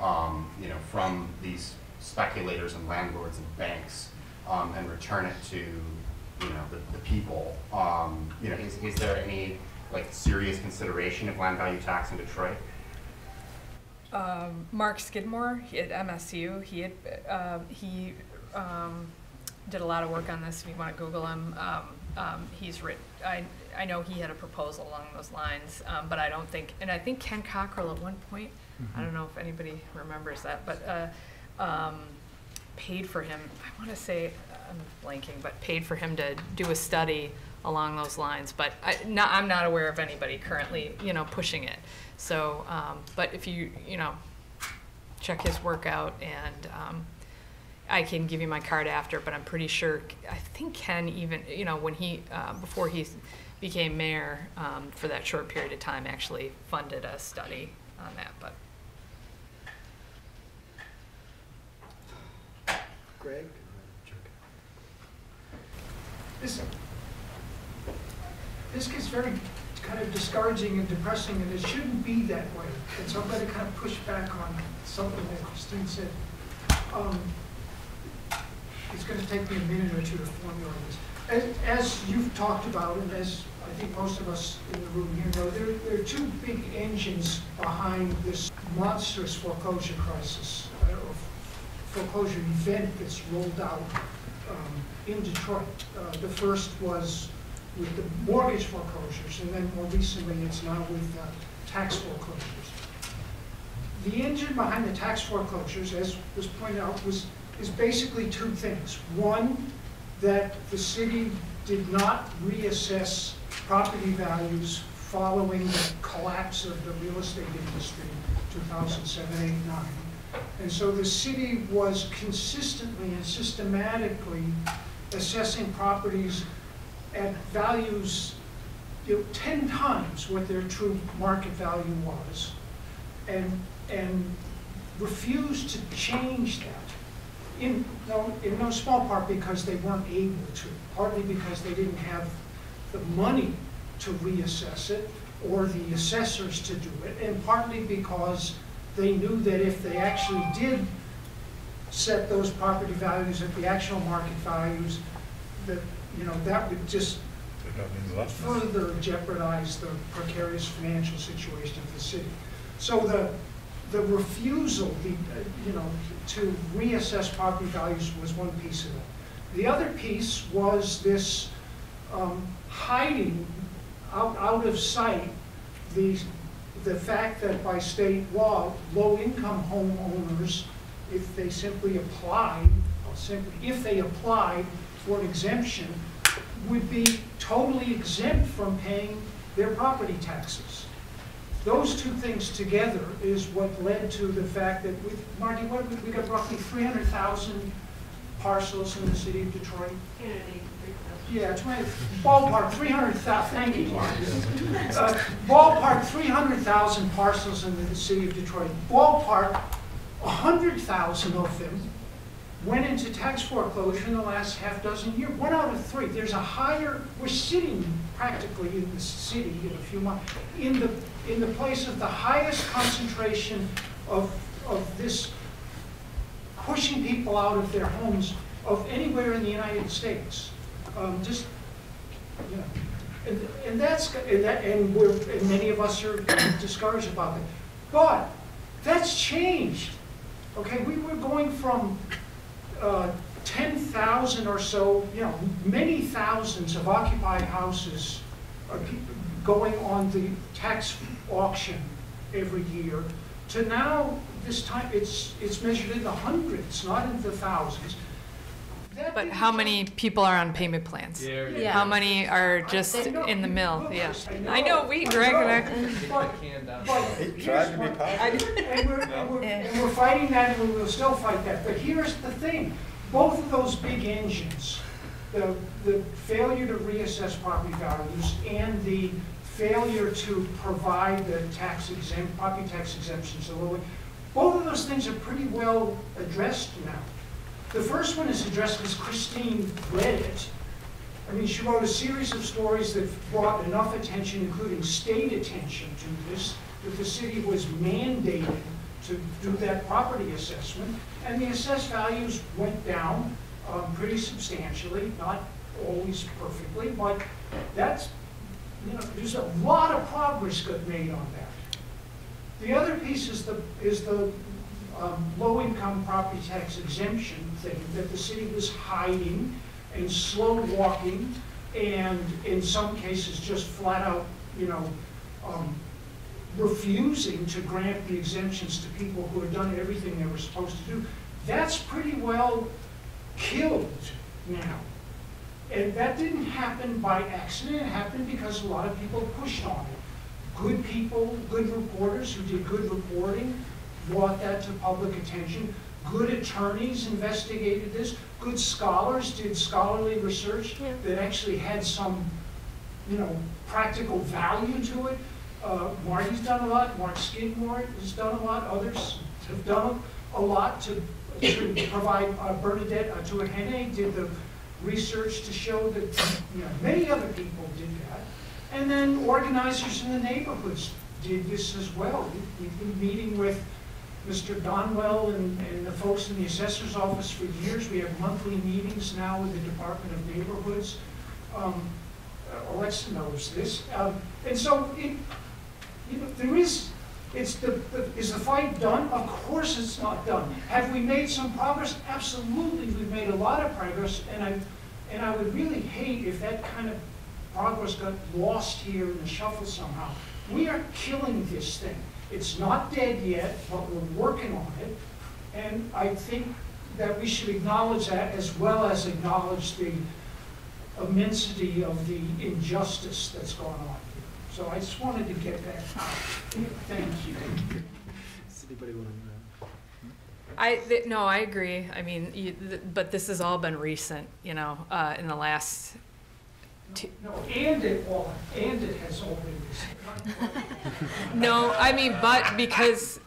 [SPEAKER 7] um, you know, from these speculators and landlords and banks, um, and return it to, you know, the, the people. Um, you know, is, is there any, like, serious consideration of land value tax in Detroit?
[SPEAKER 4] Um, Mark Skidmore he- at MSU, he had, uh, he um, did a lot of work on this. If you want to Google him, um, um, he's written. I I know he had a proposal along those lines, um, but I don't think. And I think Ken Cockrel at one point, I don't know if anybody remembers that, but uh, um, paid for him. I want to say I'm blanking, but paid for him to do a study along those lines. But I, not, I'm not aware of anybody currently, you know, pushing it. So, um, but if you, you know, check his work out and um, I can give you my card after, but I'm pretty sure, I think Ken even, you know, when he, uh, before he became mayor um, for that short period of time, actually funded a study on that, but.
[SPEAKER 1] Greg?
[SPEAKER 8] This, this gets very kind of discouraging and depressing, and it shouldn't be that way. And so I'm going to kind of push back on something that Christine said. Um, It's going to take me a minute or two to formulate this. As, as you've talked about, and as I think most of us in the room here know, there, there are two big engines behind this monstrous foreclosure crisis, uh, or foreclosure event that's rolled out um, in Detroit. Uh, The first was with the mortgage foreclosures, and then more recently, it's now with uh, tax foreclosures. The engine behind the tax foreclosures, as was pointed out, was, is basically two things. One, that the city did not reassess property values following the collapse of the real estate industry, 2007, 8, 9. And so the city was consistently and systematically assessing properties at values, you know, 10 times what their true market value was, and, and refused to change that. In no, in no small part because they weren't able to, partly because they didn't have the money to reassess it, or the assessors to do it, and partly because they knew that if they actually did set those property values at the actual market values, that, you know, that would just further jeopardize the precarious financial situation of the city. So the, the refusal, the, uh, you know, to reassess property values was one piece of it. The other piece was this um, hiding out, out of sight the, the fact that by state law, low-income homeowners, if they simply applied, or simply, if they applied for an exemption, would be totally exempt from paying their property taxes. Those two things together is what led to the fact that we, Marty, what, we got roughly three hundred thousand parcels in the city of Detroit? Yeah, twenty, ballpark, three hundred thousand. thank you, Marty. Uh, Ballpark, three hundred thousand parcels in the city of Detroit. Ballpark, hundred thousand of them went into tax foreclosure in the last half dozen years. One out of three. There's a higher, we're sitting practically in the city in a few months, in the, in the place of the highest concentration of, of this pushing people out of their homes of anywhere in the United States. Um, just, you know, and, and that's, and that, and we're, and many of us are discouraged about that. But that's changed. Okay, we were going from uh, 10,000 or so, you know, many thousands of occupied houses are going on the tax auction every year, to now, this time, it's, it's measured in the hundreds, not in the thousands. That
[SPEAKER 4] But how many people are on payment plans?
[SPEAKER 6] Yeah.
[SPEAKER 4] How many are just in the mill? Yeah.
[SPEAKER 8] I
[SPEAKER 4] I know, we, Greg and I.
[SPEAKER 8] But, but
[SPEAKER 3] He tried to be
[SPEAKER 8] what-
[SPEAKER 3] positive.
[SPEAKER 8] And we're, and we're, and we're fighting that, and we will still fight that, but here's the thing, both of those big engines, the, the failure to reassess property values and the failure to provide the tax exempt, property tax exemptions, to low- both of those things are pretty well addressed now. The first one is addressed because Christine read it. I mean, she wrote a series of stories that brought enough attention, including state attention to this, that the city was mandated to do that property assessment. And the assessed values went down um, pretty substantially, not always perfectly, but that's, you know, there's a lot of progress got made on that. The other piece is the, is the um, low-income property tax exemption thing that the city was hiding and slow walking and in some cases just flat out, you know, um, refusing to grant the exemptions to people who had done everything they were supposed to do. That's pretty well killed now. And that didn't happen by accident, it happened because a lot of people pushed on it. Good people, good reporters who did good reporting brought that to public attention. Good attorneys investigated this, good scholars did scholarly research
[SPEAKER 6] Yeah.
[SPEAKER 8] that actually had some, you know, practical value to it. Uh, Marty's done a lot, Mark Skidmore has done a lot, others have done a lot to, to provide, uh, Bernadette uh, Tuahene did the research to show that, you know, many other people did that. And then organizers in the neighborhoods did this as well. We've been meeting with Mr. Donwell and, and the folks in the assessor's office for years. We have monthly meetings now with the Department of Neighborhoods. Um, uh, Alexa knows this. Um, and so it, you know, there is, it's the, the, is the fight done? Of course it's not done. Have we made some progress? Absolutely, we've made a lot of progress, and I, and I would really hate if that kind of progress got lost here in the shuffle somehow. We are killing this thing. It's not dead yet, but we're working on it. And I think that we should acknowledge that as well as acknowledge the immensity of the injustice that's gone on here. So I just wanted to get that out. Thank you.
[SPEAKER 1] Does anybody want to?
[SPEAKER 4] I, th- no, I agree. I mean, you, th- but this has all been recent, you know, uh, in the last, Two-
[SPEAKER 8] No, and it, well, and it has all been this.
[SPEAKER 4] no, I mean, but because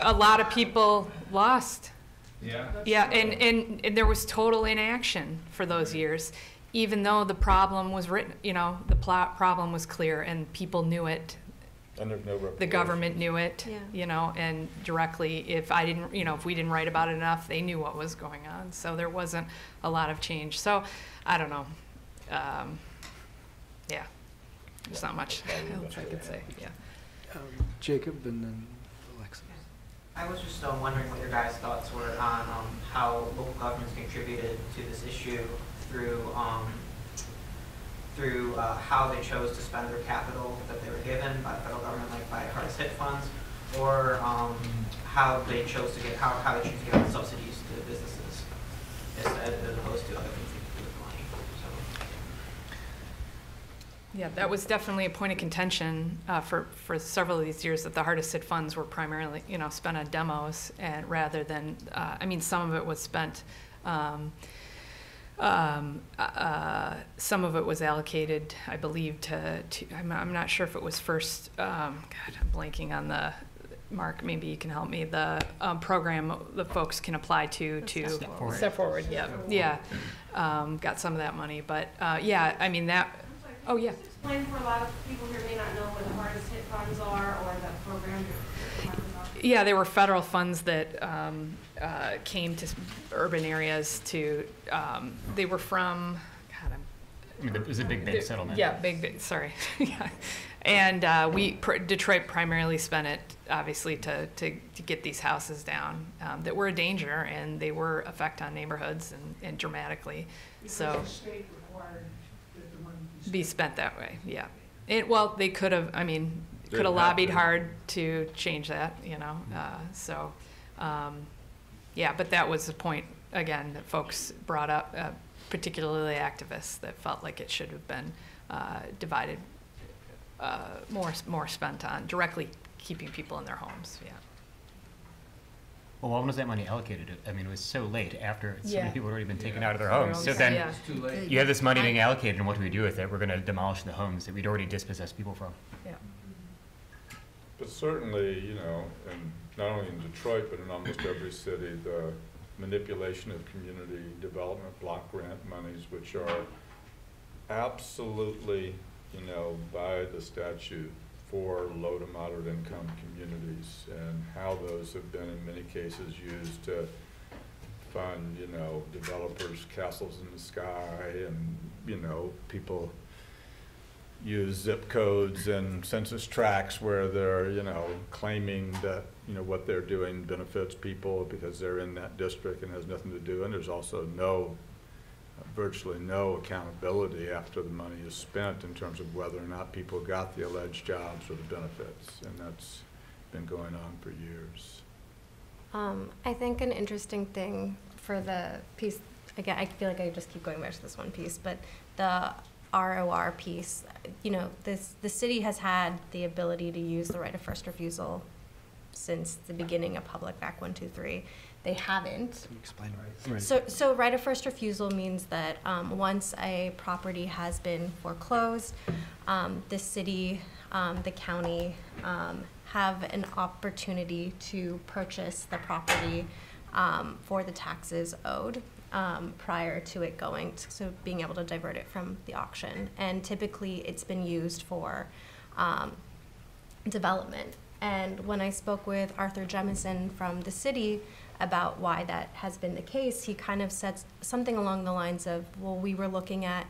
[SPEAKER 4] a lot of people lost.
[SPEAKER 9] Yeah.
[SPEAKER 4] Yeah, and, and, and there was total inaction for those years, even though the problem was written, you know, the plot problem was clear and people knew it.
[SPEAKER 3] And there's no
[SPEAKER 4] The government knew it,
[SPEAKER 6] Yeah.
[SPEAKER 4] you know, and directly, if I didn't, you know, if we didn't write about it enough, they knew what was going on. So there wasn't a lot of change. So, I don't know. Um, yeah, there's not much else I could say, yeah.
[SPEAKER 1] Um, Jacob and then Alexis.
[SPEAKER 10] I was just um, wondering what your guys' thoughts were on um, how local governments contributed to this issue through um, through uh, how they chose to spend their capital that they were given by the federal government, like by hardest hit funds, or um, how they chose to get how, how they choose to give out subsidies to businesses instead as opposed to other things they could do with money. So.
[SPEAKER 4] Yeah, that was definitely a point of contention uh, for, for several of these years, that the hardest hit funds were primarily, you know, spent on demos and rather than, uh, I mean, some of it was spent, um, um, uh, some of it was allocated, I believe, to, to, I'm, I'm not sure if it was first, um, God, I'm blanking on the, Mark, maybe you can help me, the um, program the folks can apply to, to.
[SPEAKER 5] Step Forward.
[SPEAKER 4] Step Forward, yeah, yeah. Um, Got some of that money, but, uh, yeah, I mean, that, oh, yeah.
[SPEAKER 11] Just explain for a lot of people here may not know what the hardest hit funds are or the program you're about.
[SPEAKER 4] Yeah, they were federal funds that um, uh, came to urban areas to, um, they were from, God, I'm
[SPEAKER 5] I mean, it was a big, big settlement.
[SPEAKER 4] Yeah, big, big, sorry. Yeah. And uh, we, pr- Detroit primarily spent it, obviously, to, to, to get these houses down um, that were a danger and they were effect on neighborhoods and, and dramatically.
[SPEAKER 8] Because the state required that the money be
[SPEAKER 4] spent that way, yeah. It, well, they could have, I mean, could have lobbied
[SPEAKER 3] to.
[SPEAKER 4] hard to change that, you know, uh, so, um, yeah, but that was the point, again, that folks brought up, uh, particularly activists that felt like it should have been, uh, divided, uh, more, more spent on directly keeping people in their homes, yeah.
[SPEAKER 5] Well, when was that money allocated? I mean, it was so late after so
[SPEAKER 4] Yeah.
[SPEAKER 5] many people had already been taken out of their
[SPEAKER 4] Their
[SPEAKER 5] homes. So then
[SPEAKER 4] yeah.
[SPEAKER 9] It's too late.
[SPEAKER 5] you have this money being allocated, and what do we do with it? We're going to demolish the homes that we'd already dispossessed people from.
[SPEAKER 4] Yeah.
[SPEAKER 3] But certainly, you know, and not only in Detroit, but in almost every city, the manipulation of community development block grant monies, which are absolutely, you know, by the statute for low to moderate income communities, and how those have been in many cases used to fund, you know, developers' castles in the sky, and, you know, people use zip codes and census tracts where they're, you know, claiming that, you know, what they're doing benefits people because they're in that district and has nothing to do. And there's also no, virtually no accountability after the money is spent in terms of whether or not people got the alleged jobs or the benefits. And that's been going on for years.
[SPEAKER 6] Um, I think an interesting thing for the piece, again, I feel like I just keep going back to this one piece, but the ROR piece, you know, this, the city has had the ability to use the right of first refusal since the beginning of Public two, three. They haven't.
[SPEAKER 1] Can you explain? Right.
[SPEAKER 6] So, so right of first refusal means that um, once a property has been foreclosed, um, the city, um, the county um, have an opportunity to purchase the property um, for the taxes owed um, prior to it going, t- so being able to divert it from the auction. And typically, it's been used for um, development. And when I spoke with Arthur Jemison from the city about why that has been the case, he kind of said something along the lines of, well, we were looking at,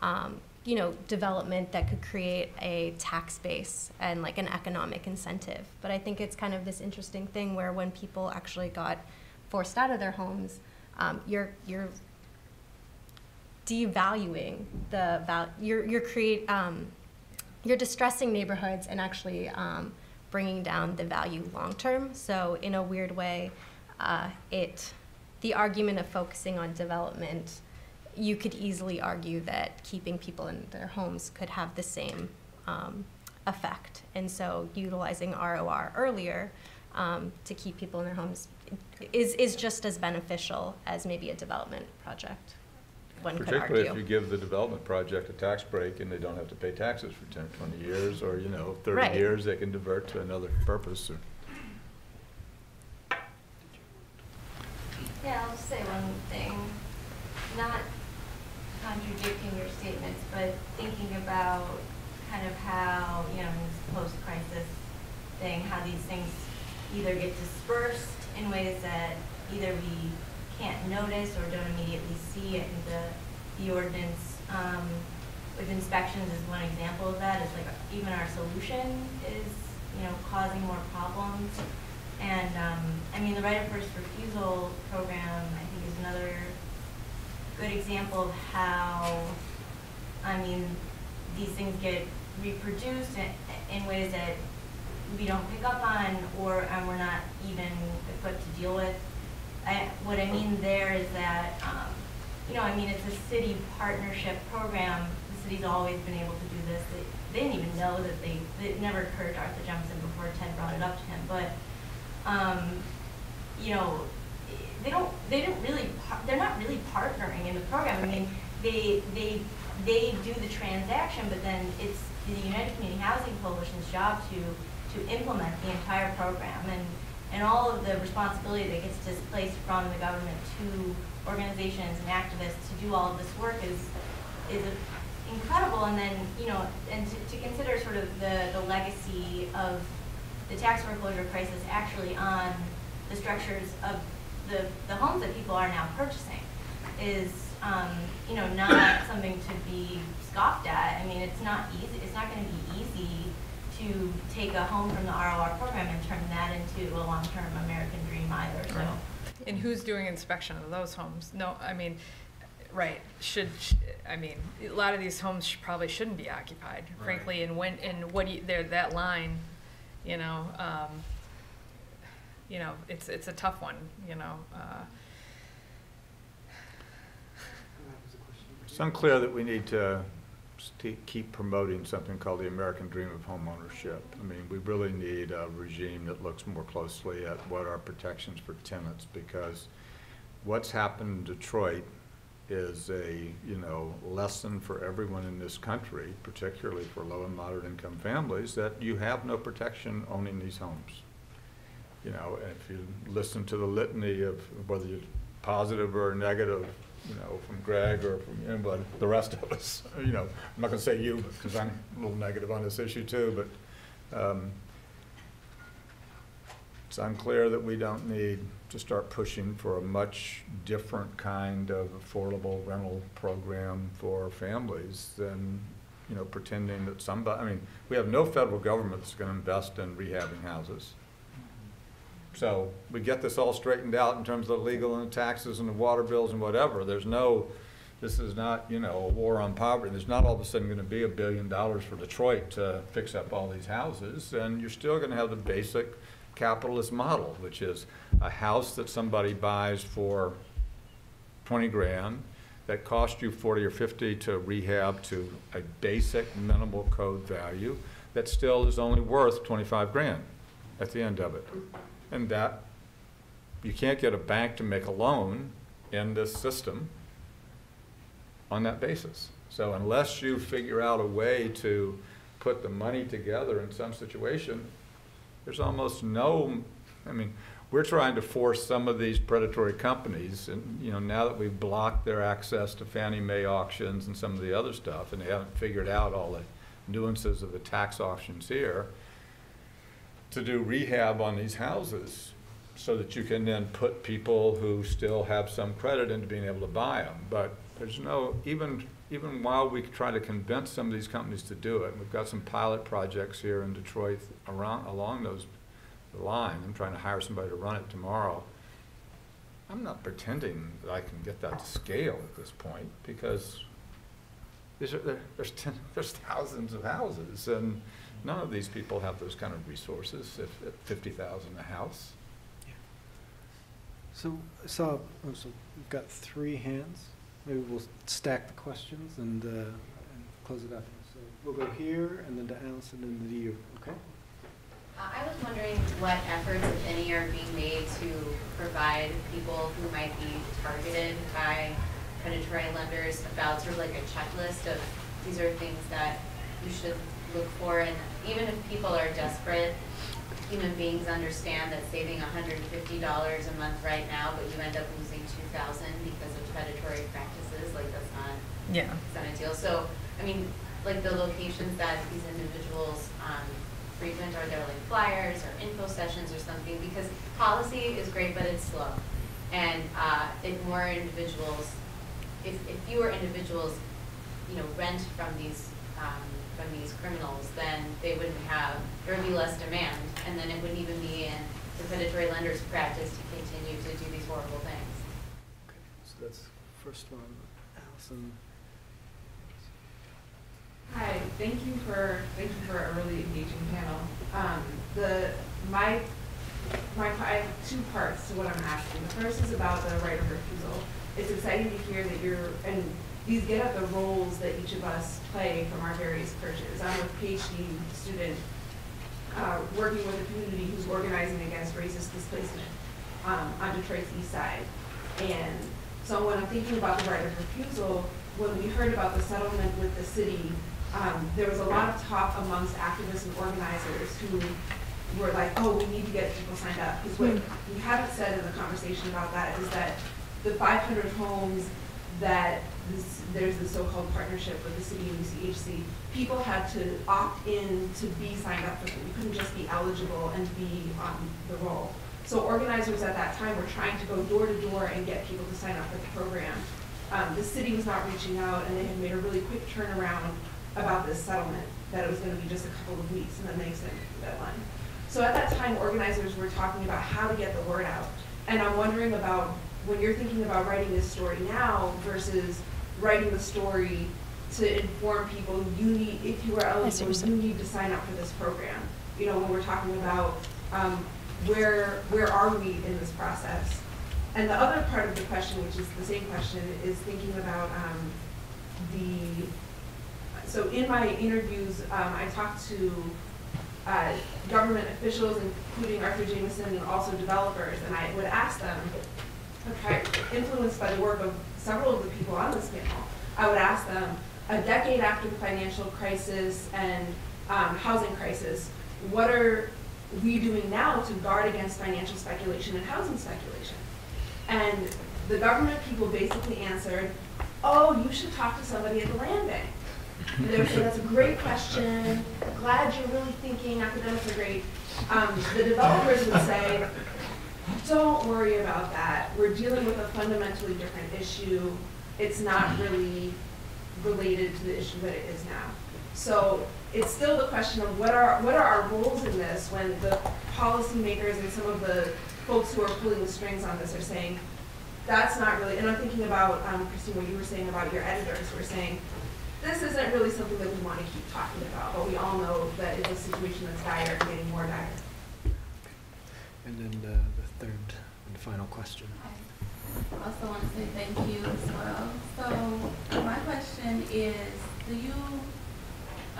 [SPEAKER 6] um, you know, development that could create a tax base and like an economic incentive. But I think it's kind of this interesting thing where when people actually got forced out of their homes, um, you're you're devaluing the val- you're you're create um, you're distressing neighborhoods and actually um, bringing down the value long term. So in a weird way, uh, it the argument of focusing on development you could easily argue that keeping people in their homes could have the same um, effect. And so utilizing ROR earlier um, to keep people in their homes is, is just as beneficial as maybe a development project, one could
[SPEAKER 3] Particularly if you give the development project a tax break and they don't have to pay taxes for 10, 20 years, or, you know,
[SPEAKER 6] Right.
[SPEAKER 3] 30 years, they can divert to another purpose. or-
[SPEAKER 2] Yeah, I'll just say one thing, not contradicting your statements, but thinking about kind of how, you know, this post-crisis thing, how these things either get dispersed in ways that either we can't notice or don't immediately see. I the, the ordinance, um, with inspections is one example of that. It's like even our solution is, you know, causing more problems. And, um, I mean, the right of first refusal program, I think, is another good example of how, I mean, these things get reproduced in, in ways that we don't pick up on or, and we're not even equipped to deal with. I, what I mean there is that, um, you know, I mean, it's a city partnership program. The city's always been able to do this. They, they didn't even know that they, it never occurred to Arthur Jemison before Ted brought it up to him, but, um, you know, they don't, they don't really, they're not really partnering in the program. I mean, they, they, they do the transaction, but then it's the United Community Housing Coalition's job to, to implement the entire program. And, and all of the responsibility that gets displaced from the government to organizations and activists to do all of this work is, is incredible. And then, you know, and to, to consider sort of the, the legacy of the tax foreclosure crisis actually on the structures of the, the homes that people are now purchasing is, um, you know, not something to be scoffed at. I mean, it's not easy, it's not gonna be easy to take a home from the ROR program and turn that into a long-term American dream either, so.
[SPEAKER 4] And who's doing inspection of those homes? No, I mean, right, should, I mean, a lot of these homes sh- probably shouldn't be occupied, frankly, and when, and what do you, there, that line, you know, um, you know, it's, it's a tough one, you know, uh,
[SPEAKER 3] It's unclear that we need to keep promoting something called the American dream of homeownership. I mean, we really need a regime that looks more closely at what are protections for tenants, because what's happened in Detroit is a, you know, lesson for everyone in this country, particularly for low and moderate income families, that you have no protection owning these homes. You know, and if you listen to the litany of whether you're positive or negative, you know, from Greg or from anybody, the rest of us, you know, I'm not gonna say you, because I'm a little negative on this issue too, but, um, it's unclear that we don't need to start pushing for a much different kind of affordable rental program for families than, you know, pretending that somebody, I mean, we have no federal government that's gonna invest in rehabbing houses. So we get this all straightened out in terms of the legal and the taxes and the water bills and whatever. There's no, this is not, you know, a war on poverty. There's not all of a sudden gonna be a billion dollars for Detroit to fix up all these houses. And you're still gonna have the basic capitalist model, which is a house that somebody buys for twenty grand that cost you forty or fifty to rehab to a basic minimal code value that still is only worth twenty-five grand at the end of it. And that, you can't get a bank to make a loan in this system on that basis. So unless you figure out a way to put the money together in some situation, there's almost no, I mean, we're trying to force some of these predatory companies, and, you know, now that we've blocked their access to Fannie Mae auctions and some of the other stuff, and they haven't figured out all the nuances of the tax auctions here, to do rehab on these houses so that you can then put people who still have some credit into being able to buy them. But there's no, even, even while we try to convince some of these companies to do it, we've got some pilot projects here in Detroit around, along those lines. I'm trying to hire somebody to run it tomorrow. I'm not pretending that I can get that to scale at this point because are, there- there's ten, there's thousands of houses and none of these people have those kind of resources if, fifty thousand a house. Yeah.
[SPEAKER 1] So, I saw, oh, so we've got three hands. Maybe we'll stack the questions and, uh, and close it up. So we'll go here and then to Allison and then to you, okay?
[SPEAKER 9] Uh, I was wondering what efforts, if any, are being made to provide people who might be targeted by predatory lenders about sort of like a checklist of, these are things that you should look for, and even if people are desperate, human beings understand that saving hundred and fifty dollars a month right now, but you end up losing thousand because of predatory practices, like that's not
[SPEAKER 4] Yeah.
[SPEAKER 9] it's not a deal. So, I mean, like the locations that these individuals um, frequent, are there like flyers or info sessions or something? Because policy is great, but it's slow. And uh, if more individuals, if, if fewer individuals, you know, rent from these, um, from these criminals, then they wouldn't have, there would be less demand. And then it wouldn't even be in the predatory lender's practice to continue to do these horrible things.
[SPEAKER 1] That's first one, Allison.
[SPEAKER 11] Hi, thank you for, thank you for a really engaging panel. Um, the, my, my, I have two parts to what I'm asking. The first is about the right of refusal. It's exciting to hear that you're, and these get at the roles that each of us play from our various perches. I'm a PhD student, uh, working with a community who's organizing against racist displacement, um, on Detroit's east side. And so when I'm thinking about the right of refusal, when we heard about the settlement with the city, um, there was a lot of talk amongst activists and organizers who were like, oh, we need to get people signed up. Because what we haven't said in the conversation about that is that the 500 homes that this, there's the so-called partnership with the city and UCHC, people had to opt in to be signed up for them. You couldn't just be eligible and be on the roll. So organizers at that time were trying to go door to door and get people to sign up for the program. Um, the city was not reaching out, and they had made a really quick turnaround about this settlement, that it was gonna be just a couple of weeks, and then they extended the deadline. So at that time, organizers were talking about how to get the word out. And I'm wondering about, when you're thinking about writing this story now versus writing the story to inform people, you need, if you are eligible, you need to sign up for this program. You know, when we're talking about, um, where, where are we in this process? And the other part of the question, which is the same question, is thinking about, um, the, so in my interviews, um, I talked to, uh, government officials, including Arthur Jemison and also developers, and I would ask them, okay, influenced by the work of several of the people on this panel, I would ask them, a decade after the financial crisis and um, housing crisis, what are we doing now to guard against financial speculation and housing speculation? And the government people basically answered, oh, you should talk to somebody at the land bank. And they that's a great question, glad you're really thinking, academics are great. Um, the developers would say, don't worry about that, we're dealing with a fundamentally different issue, it's not really related to the issue that it is now. So it's still the question of what are, what are our roles in this when the policymakers and some of the folks who are pulling the strings on this are saying, that's not really, and I'm thinking about, um, Christine, what you were saying about your editors, who are saying, this isn't really something that we want to keep talking about, but we all know that it's a situation that's dire and getting more dire.
[SPEAKER 1] And then uh, the third and final question.
[SPEAKER 12] I also want to say thank you as well. So my question is, do you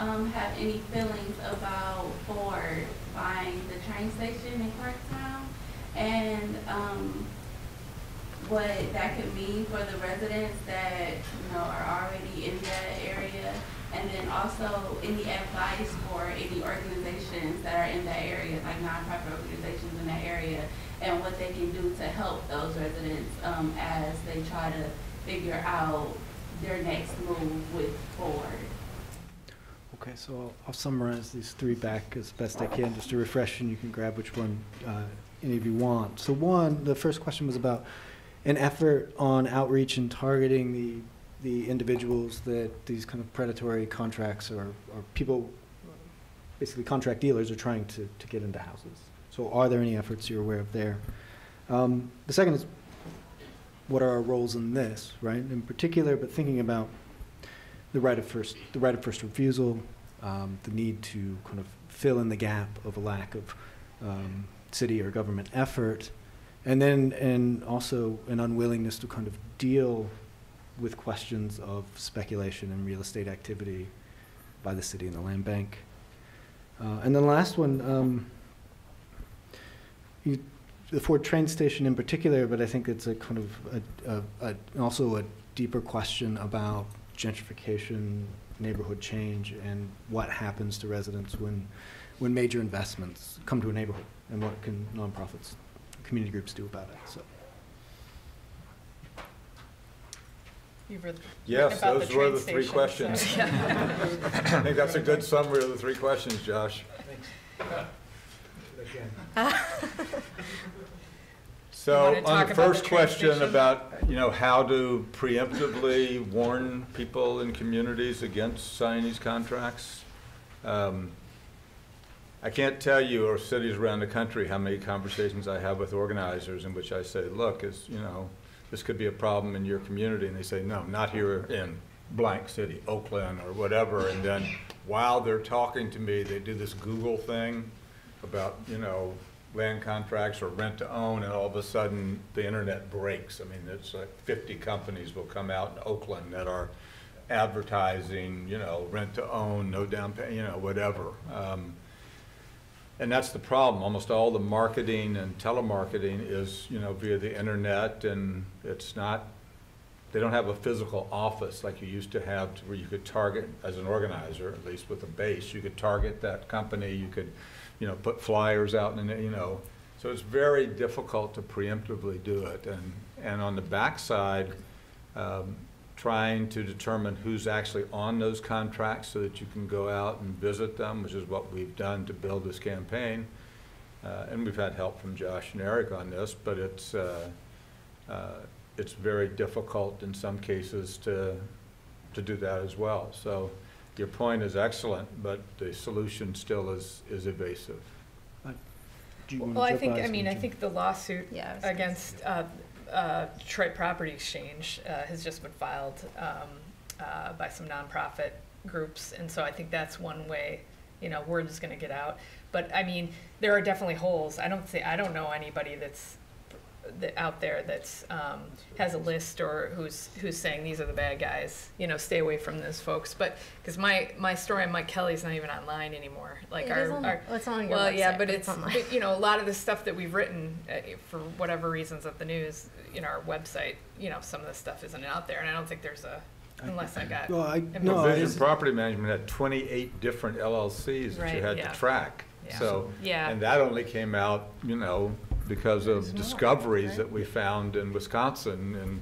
[SPEAKER 12] um, have any feelings about Ford buying the train station in Corktown? And um, what that could mean for the residents that, you know, are already in that area? And then also any advice for any organizations that are in that area, like nonprofit organizations in that area, and what they can do to help those residents um, as they try to figure out their next move with Ford.
[SPEAKER 1] Okay, so I'll, I'll summarize these three back as best I can, just to refresh, and you can grab which one uh, any of you want. So one, the first question was about an effort on outreach and targeting the the individuals that these kind of predatory contracts or, or people, basically contract dealers, are trying to, to get into houses. So are there any efforts you're aware of there? Um, the second is, what are our roles in this, right? In particular, but thinking about the right of first, the right of first refusal, um, the need to kind of fill in the gap of a lack of um, city or government effort, and then and also an unwillingness to kind of deal with questions of speculation and real estate activity by the city and the land bank. Uh, and then the last one, um, you, the Ford train station in particular, but I think it's a kind of a, a, a, also a deeper question about gentrification, neighborhood change, and what happens to residents when, when major investments come to a neighborhood, and what can nonprofits, community groups do about it. So.
[SPEAKER 4] You've read
[SPEAKER 3] Yes,
[SPEAKER 4] about
[SPEAKER 3] those were
[SPEAKER 4] train
[SPEAKER 3] the three
[SPEAKER 4] station,
[SPEAKER 3] questions.
[SPEAKER 4] so, yeah.
[SPEAKER 3] I think that's a good summary of the three questions, Josh. So on the first question about, you know, how to preemptively warn people in communities against signing these contracts, um, I can't tell you, or cities around the country, how many conversations I have with organizers in which I say, look, is, you know, this could be a problem in your community, and they say, no, not here in blank city, Oakland or whatever, and then while they're talking to me, they do this Google thing about, you know, land contracts or rent to own, and all of a sudden, the internet breaks. I mean, it's like fifty companies will come out in Oakland that are advertising, you know, rent to own, no down pay, you know, whatever. Um, and that's the problem. Almost all the marketing and telemarketing is, you know, via the internet, and it's not, they don't have a physical office like you used to have to where you could target, as an organizer, at least with a base, you could target that company, you could, you know, put flyers out and, you know, so it's very difficult to preemptively do it. And, and on the backside, um, trying to determine who's actually on those contracts so that you can go out and visit them, which is what we've done to build this campaign. Uh, and we've had help from Josh and Eric on this, but it's, uh, uh, it's very difficult in some cases to, to do that as well. So your point is excellent, but the solution still is, is evasive.
[SPEAKER 1] Do you wanna
[SPEAKER 4] Well, I
[SPEAKER 1] jump
[SPEAKER 4] think,
[SPEAKER 1] on
[SPEAKER 4] I mean, I
[SPEAKER 1] Jim?
[SPEAKER 4] think the lawsuit
[SPEAKER 6] Yeah, I was gonna
[SPEAKER 4] against uh, uh, Detroit Property Exchange uh, has just been filed um, uh, by some nonprofit groups, and so I think that's one way, you know, word is gonna get out. But, I mean, there are definitely holes. I don't say, I don't know anybody that's, that, out there that's, um, has a list or who's, who's saying, these are the bad guys, you know, stay away from those folks. But, because my, my story on Mike Kelly's not even online anymore. Like
[SPEAKER 6] It
[SPEAKER 4] our,
[SPEAKER 6] is on-
[SPEAKER 4] our,
[SPEAKER 6] well, it's on your
[SPEAKER 4] well, yeah,
[SPEAKER 6] website,
[SPEAKER 4] but
[SPEAKER 6] but
[SPEAKER 4] it's,
[SPEAKER 6] it's online.
[SPEAKER 4] but, you know, a lot of the stuff that we've written uh, for whatever reasons at the news, you know, our website, you know, some of the stuff isn't out there, and I don't think there's a, unless I got.
[SPEAKER 1] Well, I,
[SPEAKER 4] information.
[SPEAKER 1] no,
[SPEAKER 3] Provision
[SPEAKER 1] it's-
[SPEAKER 3] Property Management had twenty-eight different LLCs that you had
[SPEAKER 4] yeah.
[SPEAKER 3] to track.
[SPEAKER 4] Yeah.
[SPEAKER 3] So,
[SPEAKER 4] Yeah.
[SPEAKER 3] and that only came out, you know, because of discoveries
[SPEAKER 6] right?
[SPEAKER 3] that we found in Wisconsin and,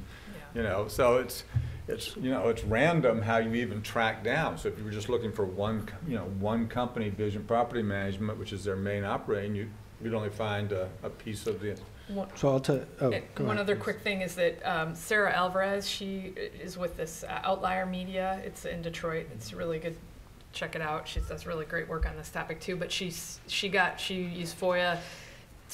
[SPEAKER 4] Yeah.
[SPEAKER 3] you know, so it's, it's, you know, it's random how you even track down. So if you were just looking for one, you know, one company, Vision Property Management, which is their main operating, you, you'd only find a, a piece of the,
[SPEAKER 4] One-
[SPEAKER 1] So I'll tell, oh,
[SPEAKER 4] And
[SPEAKER 1] go
[SPEAKER 4] One
[SPEAKER 1] ahead,
[SPEAKER 4] other
[SPEAKER 1] please.
[SPEAKER 4] quick thing is that um, Sarah Alvarez, she is with this uh, Outlier Media. It's in Detroit. It's really good. Check it out. She does really great work on this topic too. But she's she got she used FOIA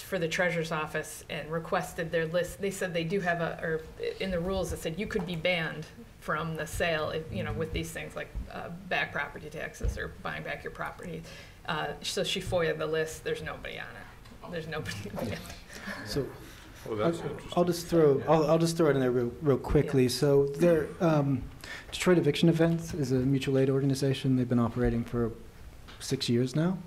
[SPEAKER 4] for the treasurer's office and requested their list. They said they do have a or in the rules it said you could be banned from the sale if, you know with these things like uh, back property taxes or buying back your property. Uh, so she FOIA the list. There's nobody on it. There's nobody.
[SPEAKER 1] So
[SPEAKER 3] oh, that's
[SPEAKER 1] I'll-
[SPEAKER 3] interesting.
[SPEAKER 1] I'll just throw, I'll, I'll just throw it in there real, real quickly. So there, um, Detroit Eviction Defense is a mutual aid organization. They've been operating for six years now.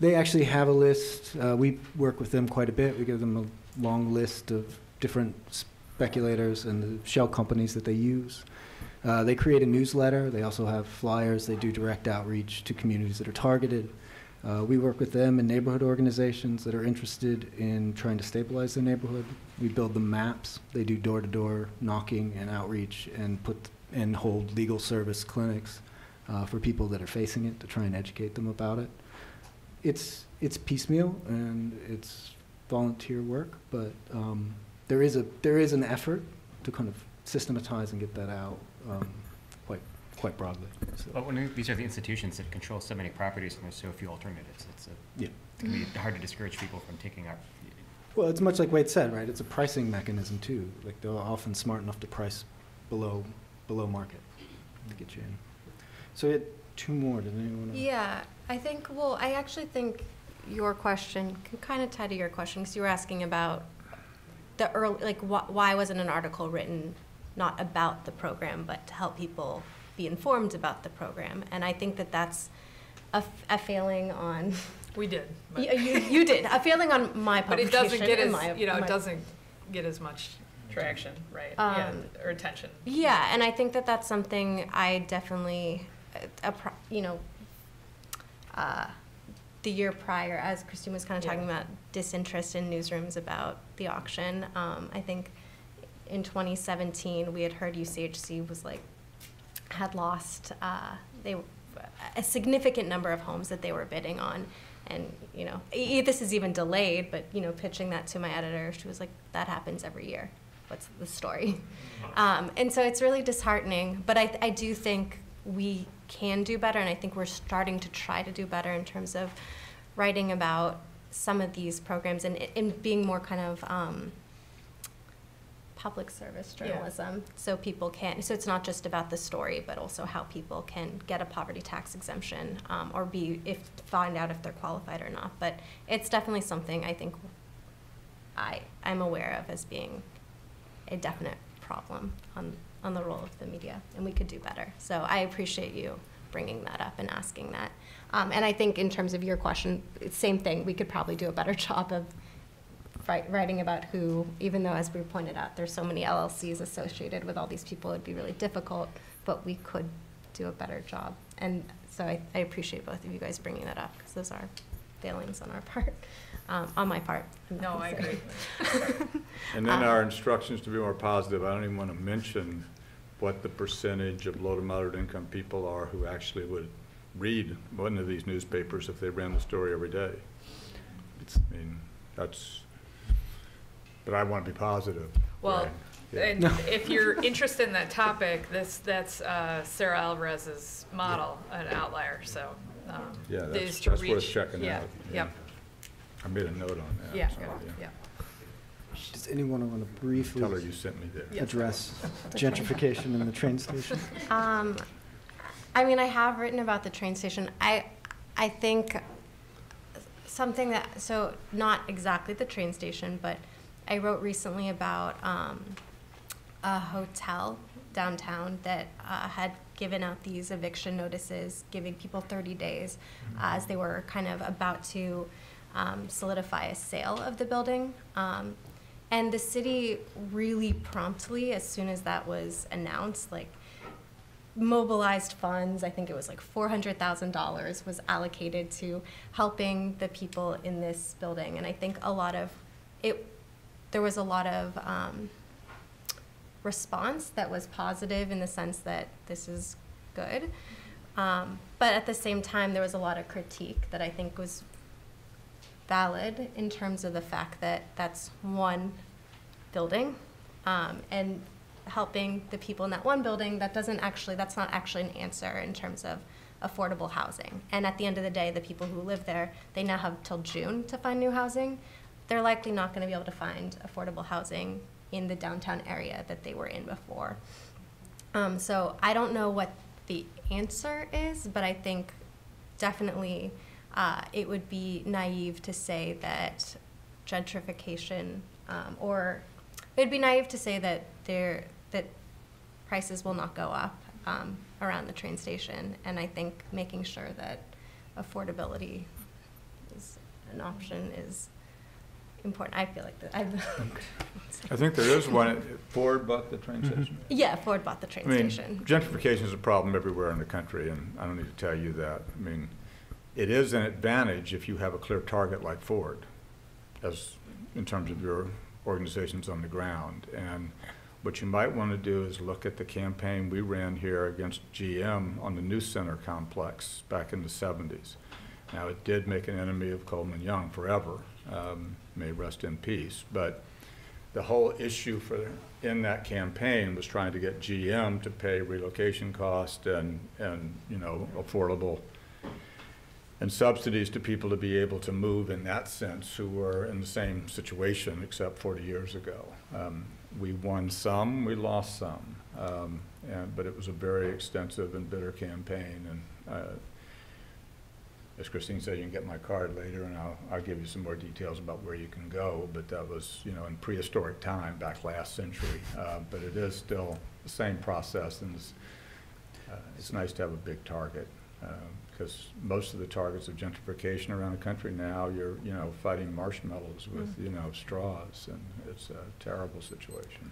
[SPEAKER 1] They actually have a list. Uh, we work with them quite a bit. We give them a long list of different speculators and the shell companies that they use. Uh, they create a newsletter. They also have flyers. They do direct outreach to communities that are targeted. Uh, we work with them and neighborhood organizations that are interested in trying to stabilize their neighborhood. We build them maps. They do door-to-door knocking and outreach and put and hold legal service clinics uh, for people that are facing it to try and educate them about it. It's it's piecemeal and it's volunteer work, but um, there is a there is an effort to kind of systematize and get that out um, quite quite broadly. So,
[SPEAKER 5] But when these are the institutions that control so many properties and there's so few alternatives, it's a,
[SPEAKER 1] yeah.
[SPEAKER 5] it can be hard to discourage people from taking our,
[SPEAKER 1] Well, it's much like Wade said, right? It's a pricing mechanism too. Like they're often smart enough to price below below market to get you in. So we had two more. Did anyone? wanna-
[SPEAKER 6] Yeah, I think, well, I actually think your question can kind of tie to your question, because you were asking about the early, like, wh- why wasn't an article written not about the program, but to help people be informed about the program. And I think that that's a, f- a failing on,
[SPEAKER 4] We did.
[SPEAKER 6] you, you, you did, a failing on my
[SPEAKER 4] But it doesn't get as,
[SPEAKER 6] my-
[SPEAKER 4] you know, it doesn't get as much traction, right? Yeah,
[SPEAKER 6] Um,
[SPEAKER 4] or attention.
[SPEAKER 6] Yeah, and I think that that's something I definitely, uh, a pro- you know, uh, the year prior, as Christine was kind of talking about disinterest in newsrooms about the auction, um, I think in 2017 we had heard UCHC was like had lost uh, they a significant number of homes that they were bidding on. And, you know, e- this is even delayed, but, you know, pitching that to my editor, she was like, that happens every year. What's the story? Um, and so it's really disheartening, but I, I do think we can do better, and I think we're starting to try to do better in terms of writing about some of these programs and, and being more kind of um, public service
[SPEAKER 4] Yeah.
[SPEAKER 6] journalism so people can so it's not just about the story but also how people can get a poverty tax exemption um, or be if find out if they're qualified or not but it's definitely something i think i i'm aware of as being a definite problem on on the role of the media and we could do better so i appreciate you bringing that up and asking that um, and i think in terms of your question same thing we could probably do a better job of writing about who, even though as we pointed out, there's so many LLCs associated with all these people, it'd be really difficult, but we could do a better job. And so I, I appreciate both of you guys bringing that up, because those are failings on our part, um, on my part.
[SPEAKER 4] No, I agree.
[SPEAKER 3] And then
[SPEAKER 6] Um,
[SPEAKER 3] our instructions to be more positive, I don't even want to mention what the percentage of low to moderate income people are who actually would read one of these newspapers if they ran the story every day. It's, I mean, that's, but I want to be positive.
[SPEAKER 4] Well,
[SPEAKER 3] right? Yeah.
[SPEAKER 4] and if you're interested in that topic, this, that's uh, Sarah Alvarez's model, an outlier, so. um,
[SPEAKER 3] Yeah,
[SPEAKER 4] is
[SPEAKER 3] that's,
[SPEAKER 4] to
[SPEAKER 3] that's worth checking
[SPEAKER 4] yeah,
[SPEAKER 3] out.
[SPEAKER 4] Yep,
[SPEAKER 3] I made a note on that.
[SPEAKER 4] yeah,
[SPEAKER 3] so,
[SPEAKER 4] good, yeah.
[SPEAKER 1] Does anyone want to briefly
[SPEAKER 3] Tell her you sent me there.
[SPEAKER 1] Address gentrification in the train station?
[SPEAKER 6] Um, I mean, I have written about the train station. I, I think something that, so not exactly the train station, but I wrote recently about um, a hotel downtown that uh, had given out these eviction notices, giving people 30 days as they were kind of about to um, solidify a sale of the building. Um, and the city really promptly, as soon as that was announced, like mobilized funds. I think it was like $400,000 was allocated to helping the people in this building. And I think a lot of it, there was a lot of um, response that was positive in the sense that this is good. Um, but at the same time, there was a lot of critique that I think was valid in terms of the fact that that's one building um, and helping the people in that one building that doesn't actually that's not actually an answer in terms of affordable housing. And at the end of the day the people who live there they now have till june to find new housing. They're likely not going to be able to find affordable housing in the downtown area that they were in before. Um, so i don't know what the answer is but i think definitely uh, it would be naive to say that gentrification um, or it'd be naive to say that there that prices will not go up um, around the train station and i think making sure that affordability is an option is important i feel like that i've
[SPEAKER 3] I think there is one, Ford bought the train station.
[SPEAKER 6] yeah ford bought the train
[SPEAKER 3] I mean,
[SPEAKER 6] station
[SPEAKER 3] gentrification is a problem everywhere in the country, and I don't need to tell you that. I mean, it is an advantage if you have a clear target like Ford, as, in terms of your organizations on the ground. And what you might want to do is look at the campaign we ran here against GM on the New Center complex back in the seventies. Now, it did make an enemy of Coleman Young forever, um, may rest in peace, but the whole issue for, in that campaign was trying to get GM to pay relocation cost and, and, you know, affordable and subsidies to people to be able to move in that sense who were in the same situation except 40 years ago. Um, we won some, we lost some, um, and, but it was a very extensive and bitter campaign. And uh, as Christine said, you can get my card later, and I'll, I'll give you some more details about where you can go, but that was, you know, in prehistoric time, back last century. Uh, But it is still the same process, and it's, uh, it's nice to have a big target, because most of the targets of gentrification around the country now, you're, you know, fighting marshmallows with, you know, straws, and it's a terrible situation.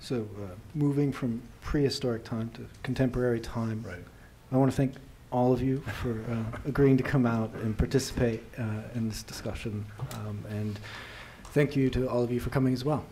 [SPEAKER 1] So, uh, moving from prehistoric time to contemporary time,
[SPEAKER 3] Right.
[SPEAKER 1] I want to thank all of you for uh, agreeing to come out and participate uh, in this discussion. Um, And thank you to all of you for coming as well.